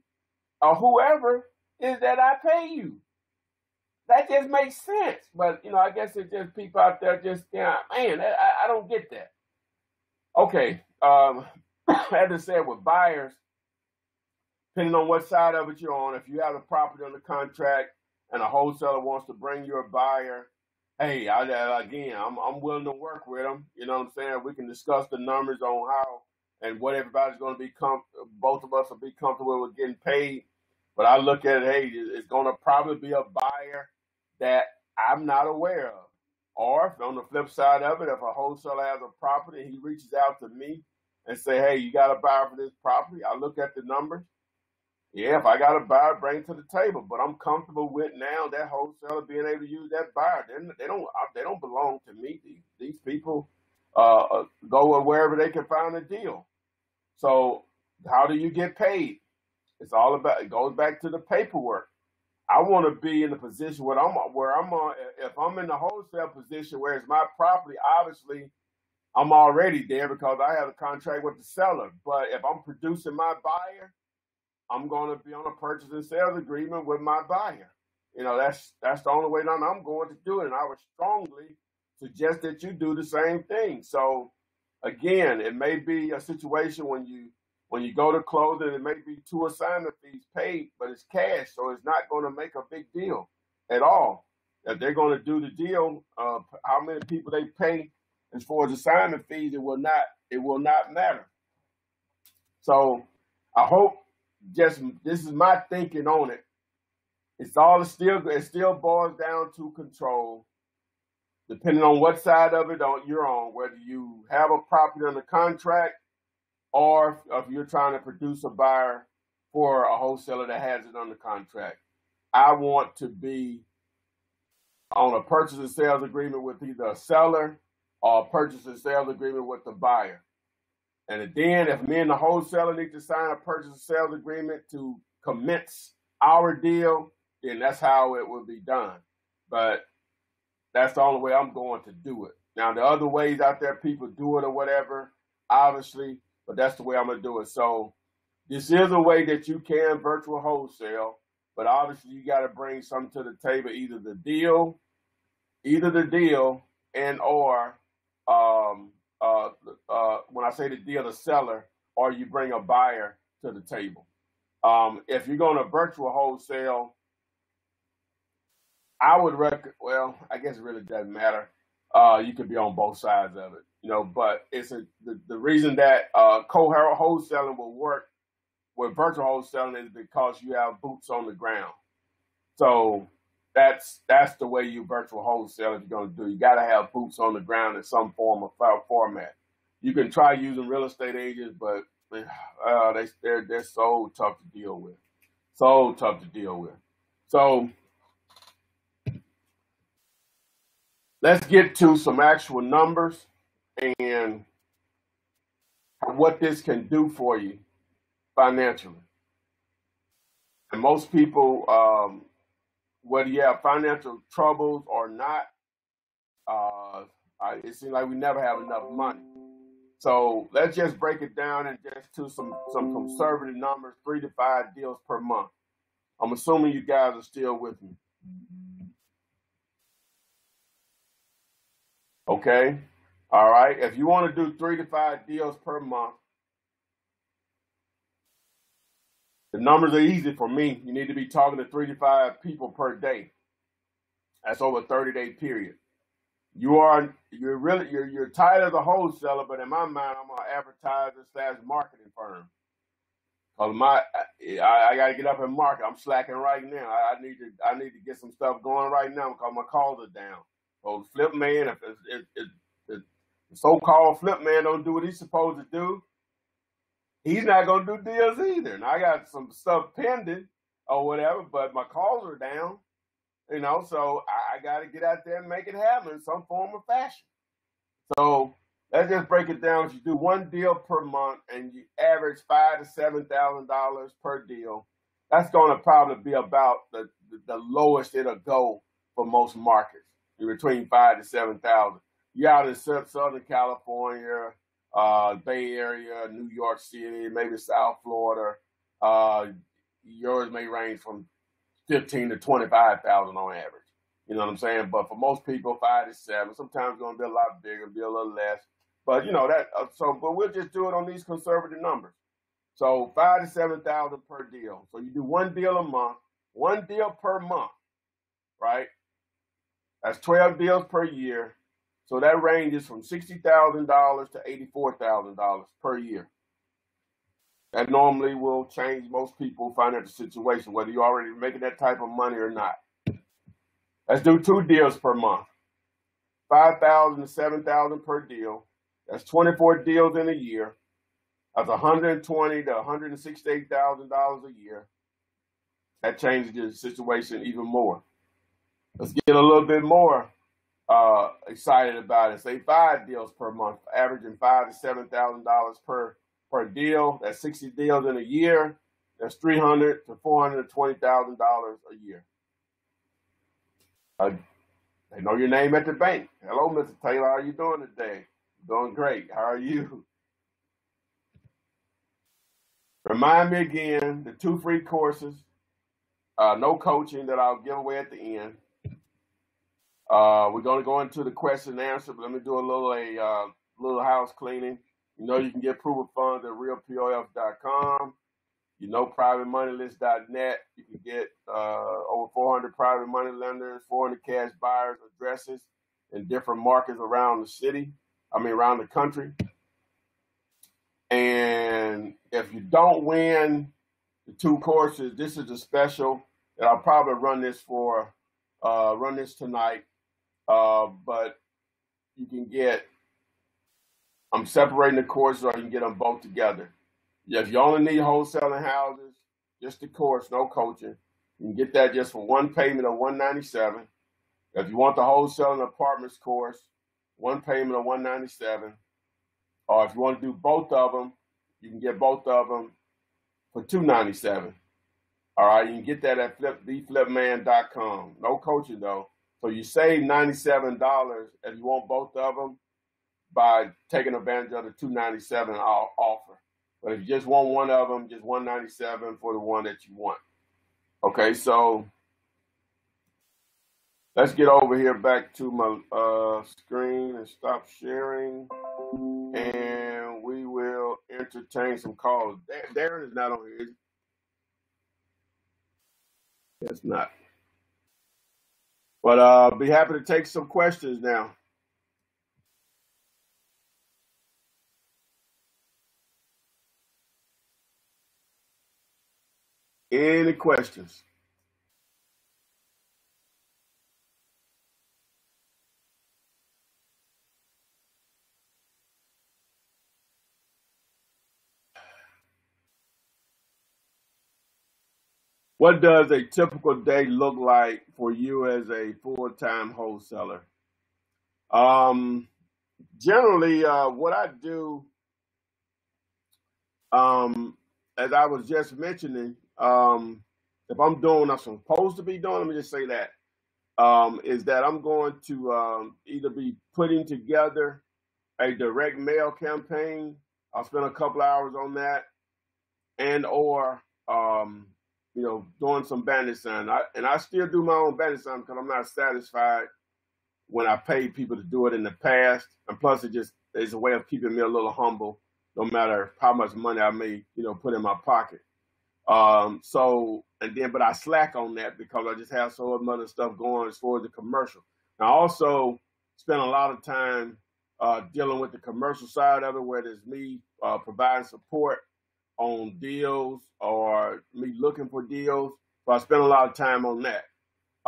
or whoever is that I pay you. That just makes sense. But, you know, I guess it's just people out there just, yeah, man, I, I don't get that. Okay. Um, as I said, with buyers, depending on what side of it you're on, if you have a property under contract and a wholesaler wants to bring you a buyer, hey, I, again, I'm, I'm willing to work with them. You know what I'm saying? We can discuss the numbers on how and what everybody's going to be com- both of us will be comfortable with getting paid. But I look at it, hey, it's going to probably be a buyer that I'm not aware of. Or if on the flip side of it, if a wholesaler has a property, he reaches out to me and say, hey, you got a buyer for this property. I look at the numbers. Yeah, if I got a buyer, bring it to the table. But I'm comfortable with now that wholesaler being able to use that buyer. They're, they don't they don't belong to me. These, these people uh, uh, go wherever they can find a deal. So how do you get paid? It's all about. It goes back to the paperwork. I want to be in the position where I'm where I'm on. If I'm in the wholesale position where it's my property, obviously I'm already there because I have a contract with the seller. But if I'm producing my buyer I'm going to be on a purchase and sales agreement with my buyer. You know, that's that's the only way that I'm going to do it. And I would strongly suggest that you do the same thing. So again, it may be a situation when you when you go to close it, it may be two assignment fees paid, but it's cash, so it's not going to make a big deal at all. If they're going to do the deal, uh, how many people they pay as far as assignment fees, it will not it will not matter. So I hope just this is my thinking on it. It's all still it still boils down to control, depending on what side of it you're on, whether you have a property under contract or if you're trying to produce a buyer for a wholesaler that has it under contract. I want to be on a purchase and sales agreement with either a seller or a purchase and sales agreement with the buyer. And then if me and the wholesaler need to sign a purchase and sales agreement to commence our deal, then that's how it will be done. But that's the only way I'm going to do it. Now the other ways out there people do it or whatever, obviously, but that's the way I'm gonna do it. So this is a way that you can virtual wholesale, but obviously you got to bring something to the table, either the deal, either the deal, and or um, uh, uh, when I say the deal, the seller, or you bring a buyer to the table. Um, if you're going to virtual wholesale, I would rec. Well, I guess it really doesn't matter. Uh, you could be on both sides of it, you know. But it's a, the the reason that uh, co-wholesaling will work with virtual wholesaling is because you have boots on the ground. So that's that's the way you virtual wholesale if you're going to do. You got to have boots on the ground in some form of format. You can try using real estate agents, but uh, they they're they're so tough to deal with, so tough to deal with. So let's get to some actual numbers and what this can do for you financially. And most people, um, whether you have financial troubles or not, uh, it seems like we never have enough money. So let's just break it down and just to some some conservative numbers, three to five deals per month. I'm assuming you guys are still with me. Okay. All right. If you want to do three to five deals per month, the numbers are easy for me. You need to be talking to three to five people per day. That's over a 30 day period. You are you're really you're you're tired as a wholesaler, but in my mind, I'm an advertiser slash marketing firm. Cause my I, I got to get up and market. I'm slacking right now. I, I need to I need to get some stuff going right now because my calls are down. So flip man, if it, it, the so-called flip man don't do what he's supposed to do, he's not gonna do deals either. And I got some stuff pending or whatever, but my calls are down. You know, so I, I got to get out there and make it happen in some form or fashion. So let's just break it down. If you do one deal per month and you average five to seven thousand dollars per deal, that's going to probably be about the, the, the lowest it'll go for most markets, You're between five to seven thousand. You out in Southern California, uh, Bay Area, New York City, maybe South Florida. Uh, yours may range from fifteen to twenty five thousand on average. You know what I'm saying? But for most people, five to seven. Sometimes going to be a lot bigger, be a little less. But you know that. Uh, so, but we'll just do it on these conservative numbers. So five to seven thousand per deal. So you do one deal a month, one deal per month, right? That's twelve deals per year. So that ranges from sixty thousand dollars to eighty-four thousand dollars per year. That normally will change most people's financial situation, whether you're already making that type of money or not. Let's do two deals per month. 5000 to 7000 per deal. That's 24 deals in a year. That's 120 to 168,000 dollars a year. That changes the situation even more. Let's get a little bit more uh, excited about it. Say five deals per month, averaging five to seven thousand dollars per per deal. That's 60 deals in a year. That's 300 to 420 thousand dollars a year. Uh, they know your name at the bank. Hello, Mr. Taylor. How are you doing today? Doing great. How are you? Remind me again the two free courses, uh, no coaching that I'll give away at the end. Uh, we're going to go into the question and answer, but let me do a little a uh, little house cleaning. You know, you can get proof of funds at realpof.com. You know, privatemoneylist.net. You can get uh, over 400 private money lenders, 400 cash buyers addresses in different markets around the city. I mean, around the country. And if you don't win the two courses, this is a special. And I'll probably run this for uh, run this tonight. Uh, but you can get I'm separating the courses or you can get them both together. Yeah, if you only need wholesaling houses, just the course, no coaching, you can get that just for one payment of 197. If you want the wholesaling apartments course, one payment of 197. Or if you want to do both of them, you can get both of them for 297. All right, you can get that at flip, theflipman.com. No coaching though. So you save $97 if you want both of them by taking advantage of the 297 offer. But if you just want one of them, just 197 for the one that you want. Okay, so let's get over here back to my uh, screen and stop sharing. And we will entertain some calls. Darren is not on here. It's not. But uh be happy to take some questions now. Any questions? What does a typical day look like for you as a full time wholesaler? Um, generally, uh, what I do, um, as I was just mentioning, um, if I'm doing what I'm supposed to be doing, let me just say that, um, is that I'm going to um, either be putting together a direct mail campaign. I'll spend a couple hours on that, and or um, you know, doing some bandit sign. I, and I still do my own bandit sign because I'm not satisfied when I paid people to do it in the past. And plus, it just is a way of keeping me a little humble, no matter how much money I may, you know, put in my pocket. Um, so, and then, but I slack on that because I just have so much other stuff going as far as the commercial. I also spend a lot of time uh, dealing with the commercial side of it, whether it's me uh, providing support on deals or me looking for deals. So I spend a lot of time on that.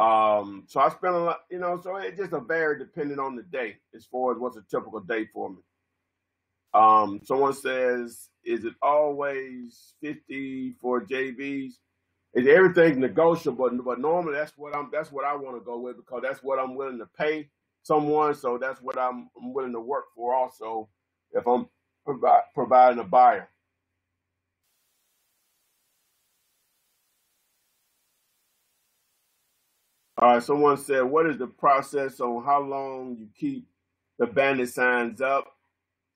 Um, so I spend a lot, you know, so it just a vary depending on the day as far as what's a typical day for me. Um, someone says, is it always 50 for JVs? Is everything negotiable? But normally that's what I'm that's what I want to go with because that's what I'm willing to pay someone. So that's what I'm, I'm willing to work for also if I'm provi- providing a buyer. All right, someone said, what is the process on how long you keep the bandit signs up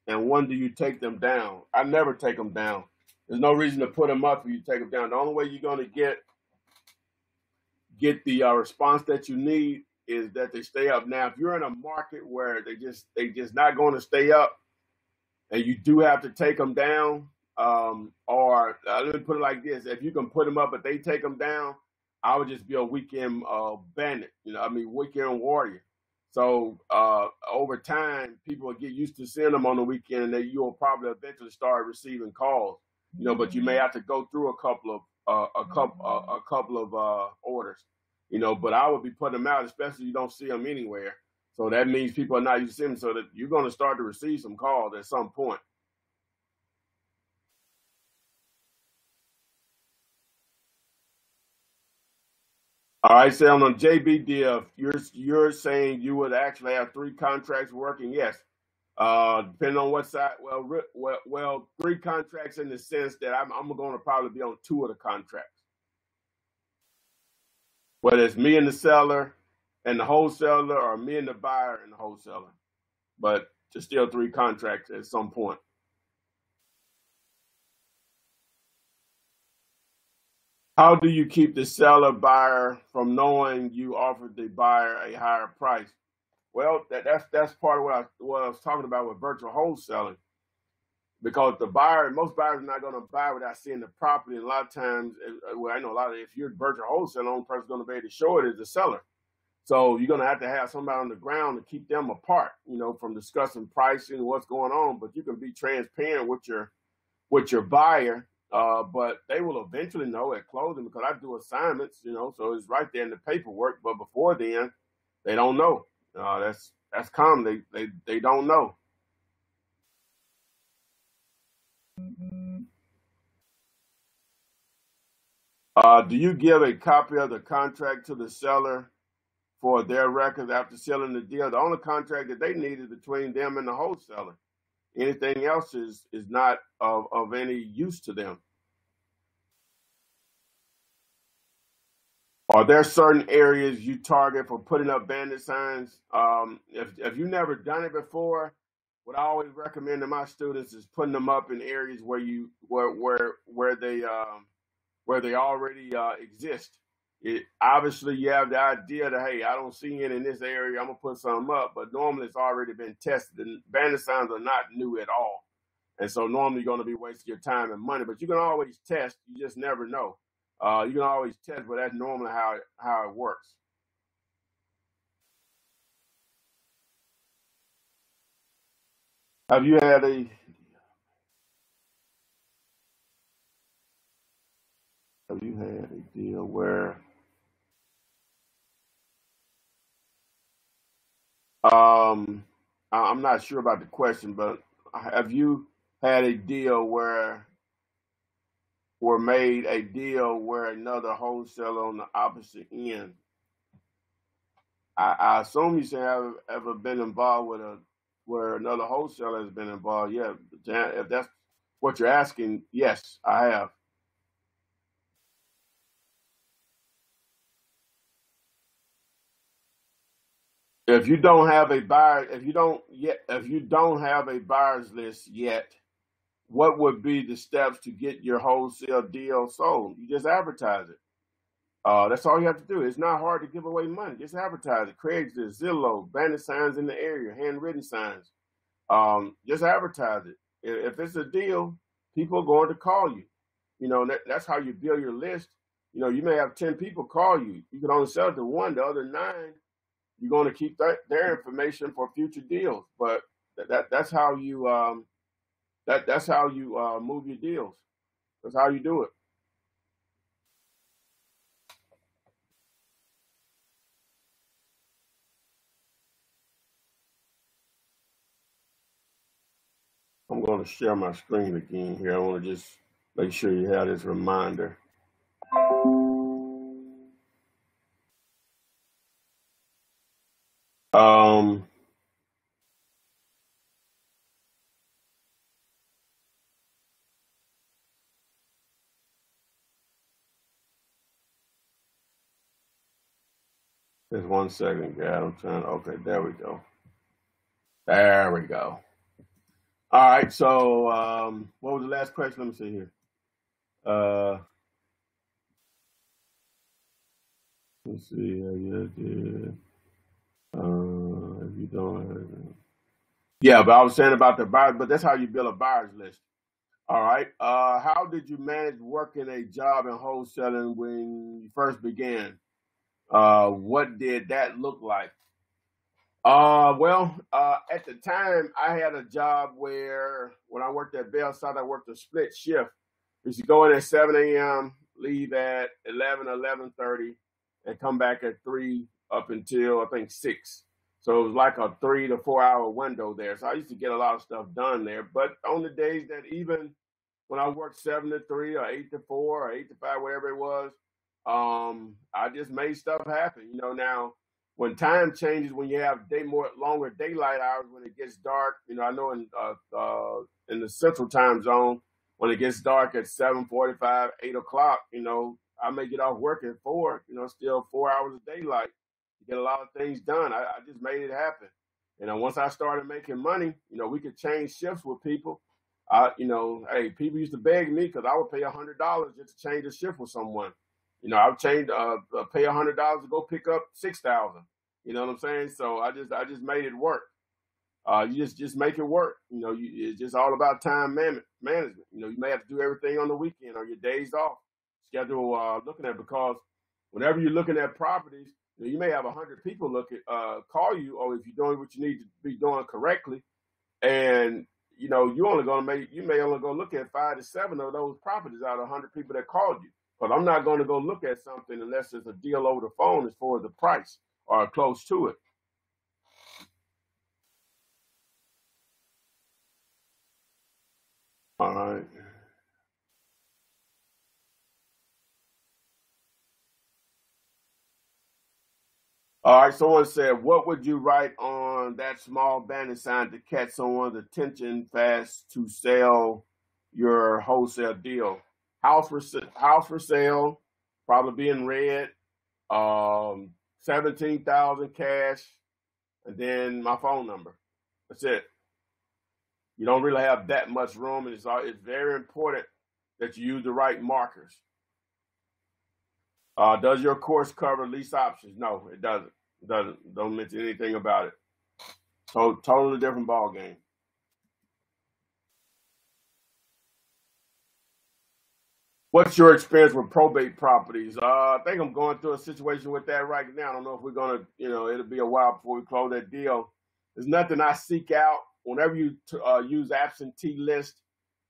and when do you take them down? I never take them down. There's no reason to put them up if you take them down. The only way you're going to get get the uh, response that you need is that they stay up. Now, if you're in a market where they just they just not going to stay up, and you do have to take them down, um, or uh, let me put it like this: if you can put them up, but they take them down, I would just be a weekend uh, bandit. You know, I mean, weekend warrior. So uh, over time, people will get used to seeing them on the weekend, and you'll probably eventually start receiving calls. You know, but you may have to go through a couple of uh, a couple uh, a couple of uh, orders. You know, but I would be putting them out, especially if you don't see them anywhere. So that means people are not used to seeing them, so that you're going to start to receive some calls at some point. All right, so on the JV deal, you're you're saying you would actually have three contracts working. Yes, uh, depending on what side. Well, well, well, three contracts in the sense that I'm I'm going to probably be on two of the contracts. Whether it's me and the seller and the wholesaler, or me and the buyer and the wholesaler, but just still three contracts at some point. How do you keep the seller buyer from knowing you offered the buyer a higher price? Well, that, that's that's part of what I what I was talking about with virtual wholesaling. Because the buyer, most buyers are not going to buy without seeing the property. And a lot of times, uh, well, I know a lot of if you're virtual wholesaling, the only person going to be able to show it is the seller. So you're going to have to have somebody on the ground to keep them apart, you know, from discussing pricing and what's going on. But you can be transparent with your with your buyer, uh, but they will eventually know at closing because I do assignments, you know, so it's right there in the paperwork. But before then, they don't know. Uh, that's that's common. They they they don't know. Uh, do you give a copy of the contract to the seller for their records after selling the deal? The only contract that they need is between them and the wholesaler. Anything else is is not of, of any use to them. Are there certain areas you target for putting up bandit signs? Um, if if you've never done it before, what I always recommend to my students is putting them up in areas where you where where where they um, where they already uh, exist. It obviously you have the idea that hey, I don't see any in this area. I'm gonna put something up, but normally it's already been tested. And bandit signs are not new at all, and so normally you're gonna be wasting your time and money. But you can always test. You just never know. Uh, you can always test, but that's normally how it, how it works. Have you had a have you had a deal where um I'm not sure about the question, but have you had a deal where or made a deal where another wholesaler on the opposite end I, I assume you say have ever been involved with a where another wholesaler has been involved. Yeah, if that's what you're asking, yes, I have. If you don't have a buyer, if you don't yet, if you don't have a buyers list yet, what would be the steps to get your wholesale deal sold? You just advertise it. Uh, that's all you have to do. It's not hard to give away money. Just advertise it. Craigslist, Zillow, bandit signs in the area, handwritten signs. Um, just advertise it. If it's a deal, people are going to call you. You know, that, that's how you build your list. You know, you may have 10 people call you. You can only sell to one. The other nine, you're going to keep that, their information for future deals. But that, that that's how you um, that that's how you uh, move your deals. That's how you do it. I'm going to share my screen again here. I want to just make sure you have this reminder. One second, guys. I'm trying. Okay, there we go. There we go. All right. So, um, what was the last question? Let me see here. Uh, let's see. Uh, yeah, yeah. Uh, if you don't, have- yeah. But I was saying about the buyers, but that's how you build a buyers list. All right. Uh, how did you manage working a job in wholesaling when you first began? Uh, what did that look like? Uh, well, uh, at the time, I had a job where when I worked at Bell South, I worked a split shift. We used to go in at 7 a.m., leave at 11, 11.30, and come back at 3 up until, I think, 6. So it was like a three to four hour window there. So I used to get a lot of stuff done there. But on the days that even when I worked 7 to 3 or 8 to 4 or 8 to 5, whatever it was, um, I just made stuff happen. You know, now when time changes, when you have day more longer daylight hours, when it gets dark, you know, I know in uh, uh, in the central time zone, when it gets dark at seven forty-five, eight o'clock, you know, I may get off work at four. You know, still four hours of daylight. You get a lot of things done. I, I just made it happen. You know, once I started making money, you know, we could change shifts with people. I, you know, hey, people used to beg me because I would pay a hundred dollars just to change a shift with someone. You know, I've changed uh, uh pay a hundred dollars to go pick up six thousand. You know what I'm saying? So I just I just made it work. Uh, you just just make it work. You know, you, it's just all about time man- management. You know, you may have to do everything on the weekend or your days off. Schedule uh, looking at because whenever you're looking at properties, you, know, you may have hundred people look at uh, call you, or if you're doing what you need to be doing correctly, and you know you only gonna make you may only go look at five to seven of those properties out of hundred people that called you. But I'm not going to go look at something unless there's a deal over the phone as far as the price or close to it. All right. All right. Someone said, "What would you write on that small banner sign to catch someone's attention fast to sell your wholesale deal? House for house for sale, probably being red. Um, seventeen thousand cash, and then my phone number. That's it. You don't really have that much room, and it's all, it's very important that you use the right markers. Uh, does your course cover lease options? No, it doesn't. It doesn't. Don't mention anything about it. So totally different ball game. What's your experience with probate properties? Uh, I think I'm going through a situation with that right now. I don't know if we're gonna, you know, it'll be a while before we close that deal. There's nothing I seek out. Whenever you uh, use absentee list,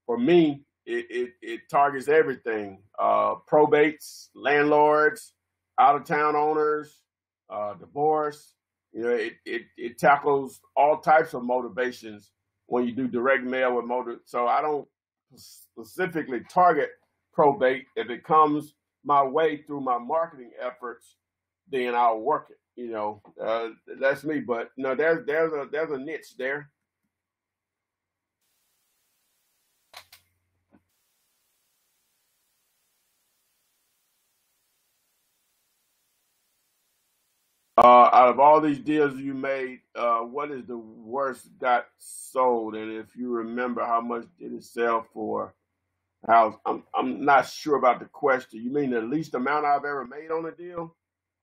for me, it, it, it targets everything: uh, probates, landlords, out of town owners, uh, divorce. You know, it, it it tackles all types of motivations when you do direct mail with motive. So I don't specifically target probate if it comes my way through my marketing efforts then I'll work it. You know, uh, that's me. But no, there's there's a there's a niche there. Uh, out of all these deals you made, uh, what is the worst got sold? And if you remember, how much did it sell for? How I'm I'm not sure about the question. You mean the least amount I've ever made on a deal?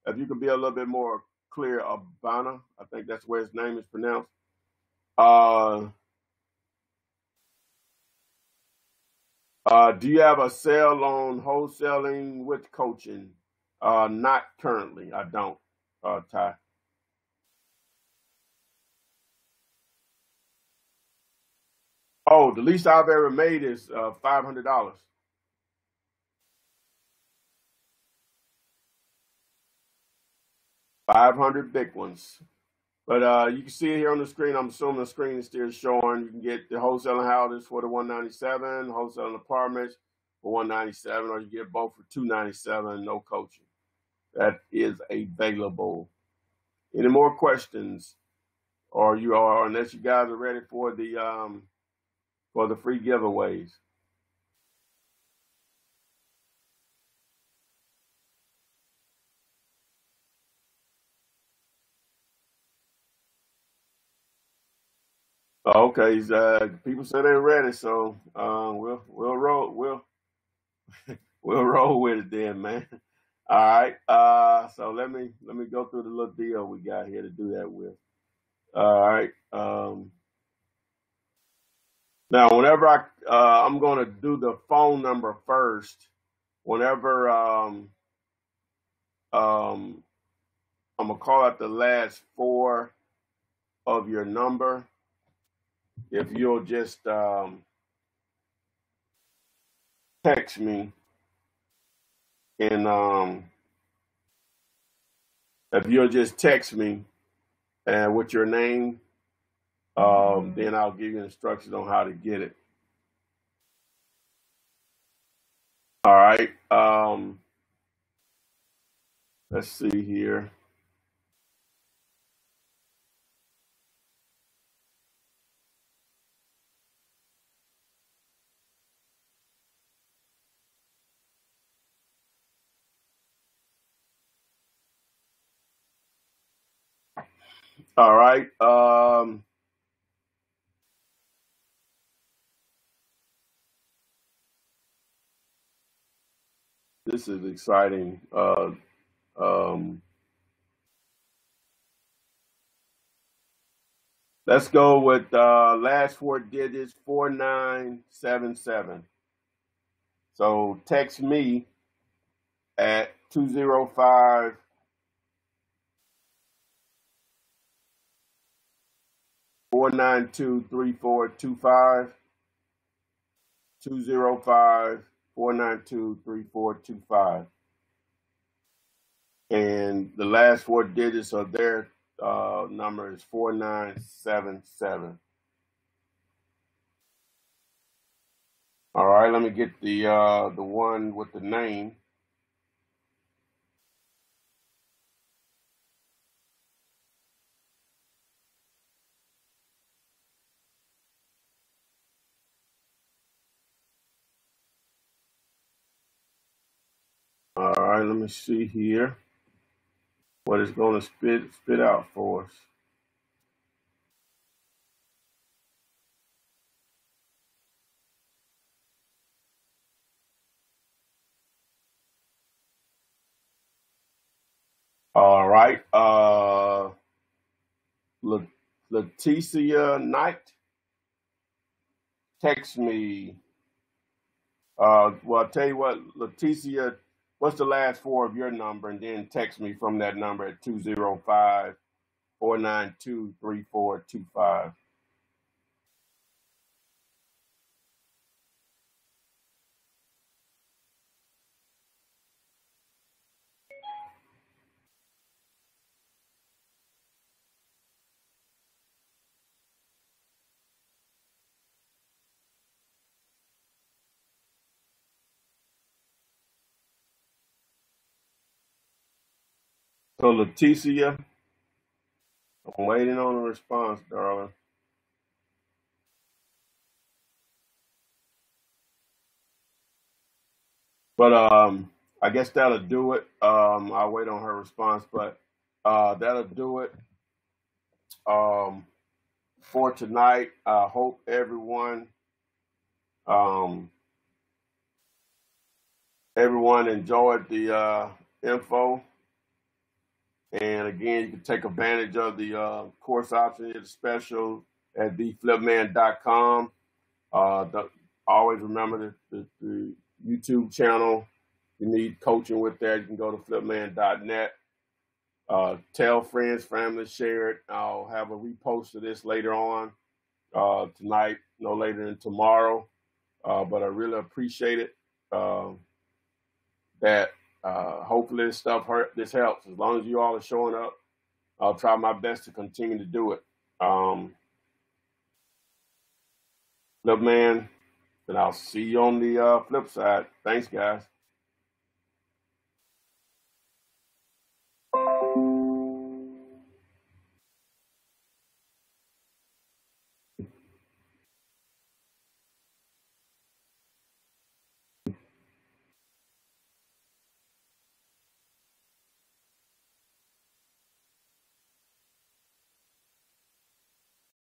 If you could be a little bit more clear, Abana, I think that's where his name is pronounced. Uh, uh, do you have a sale on wholesaling with coaching? Uh, not currently. I don't. Uh, Ty. Oh, the least I've ever made is uh, five hundred dollars. Five hundred big ones. But uh, you can see it here on the screen. I'm assuming the screen is still showing. You can get the wholesaling houses for the 197, wholesaling apartments for 197, or you get both for 297, no coaching. That is available. Any more questions? Or you are, unless you guys are ready for the um for the free giveaways. Okay, uh, people say they're ready, so uh, we'll we'll roll we'll we'll roll with it then, man. All right. Uh, so let me let me go through the little deal we got here to do that with. All right. Um, now, whenever I uh, I'm going to do the phone number first. Whenever um, um, I'm gonna call out the last four of your number. If you'll just um, text me and um, if you'll just text me and with your name, um, then I'll give you instructions on how to get it. All right. Um, let's see here. All right. Um, this is exciting. Uh, um, let's go with uh, last four digits four nine seven seven. So text me at 205 492 3425. 205 492 3425. And the last four digits of their uh, number is 4977. All right, let me get the uh, the one with the name. All right, let see here what it's going to spit spit out for us. All right, uh, La- Leticia Knight, text me. Uh, well, I'll tell you what, Leticia, what's the last four of your number, and then text me from that number at 205 492 3425. So Leticia, I'm waiting on a response, darling. But um, I guess that'll do it. Um, I'll wait on her response, but uh, that'll do it um, for tonight. I hope everyone um, everyone enjoyed the uh, info. And again, you can take advantage of the uh, course option, it's special at theflipman.com. Uh, the, always remember the, the, the YouTube channel. You need coaching with that, you can go to flipman.net. Uh, tell friends, family, share it. I'll have a repost of this later on uh, tonight, no later than tomorrow. Uh, but I really appreciate it. Uh, that uh, hopefully this stuff hurt, this helps. As long as you all are showing up, I'll try my best to continue to do it. Um, Flip man, and I'll see you on the uh, flip side. Thanks, guys.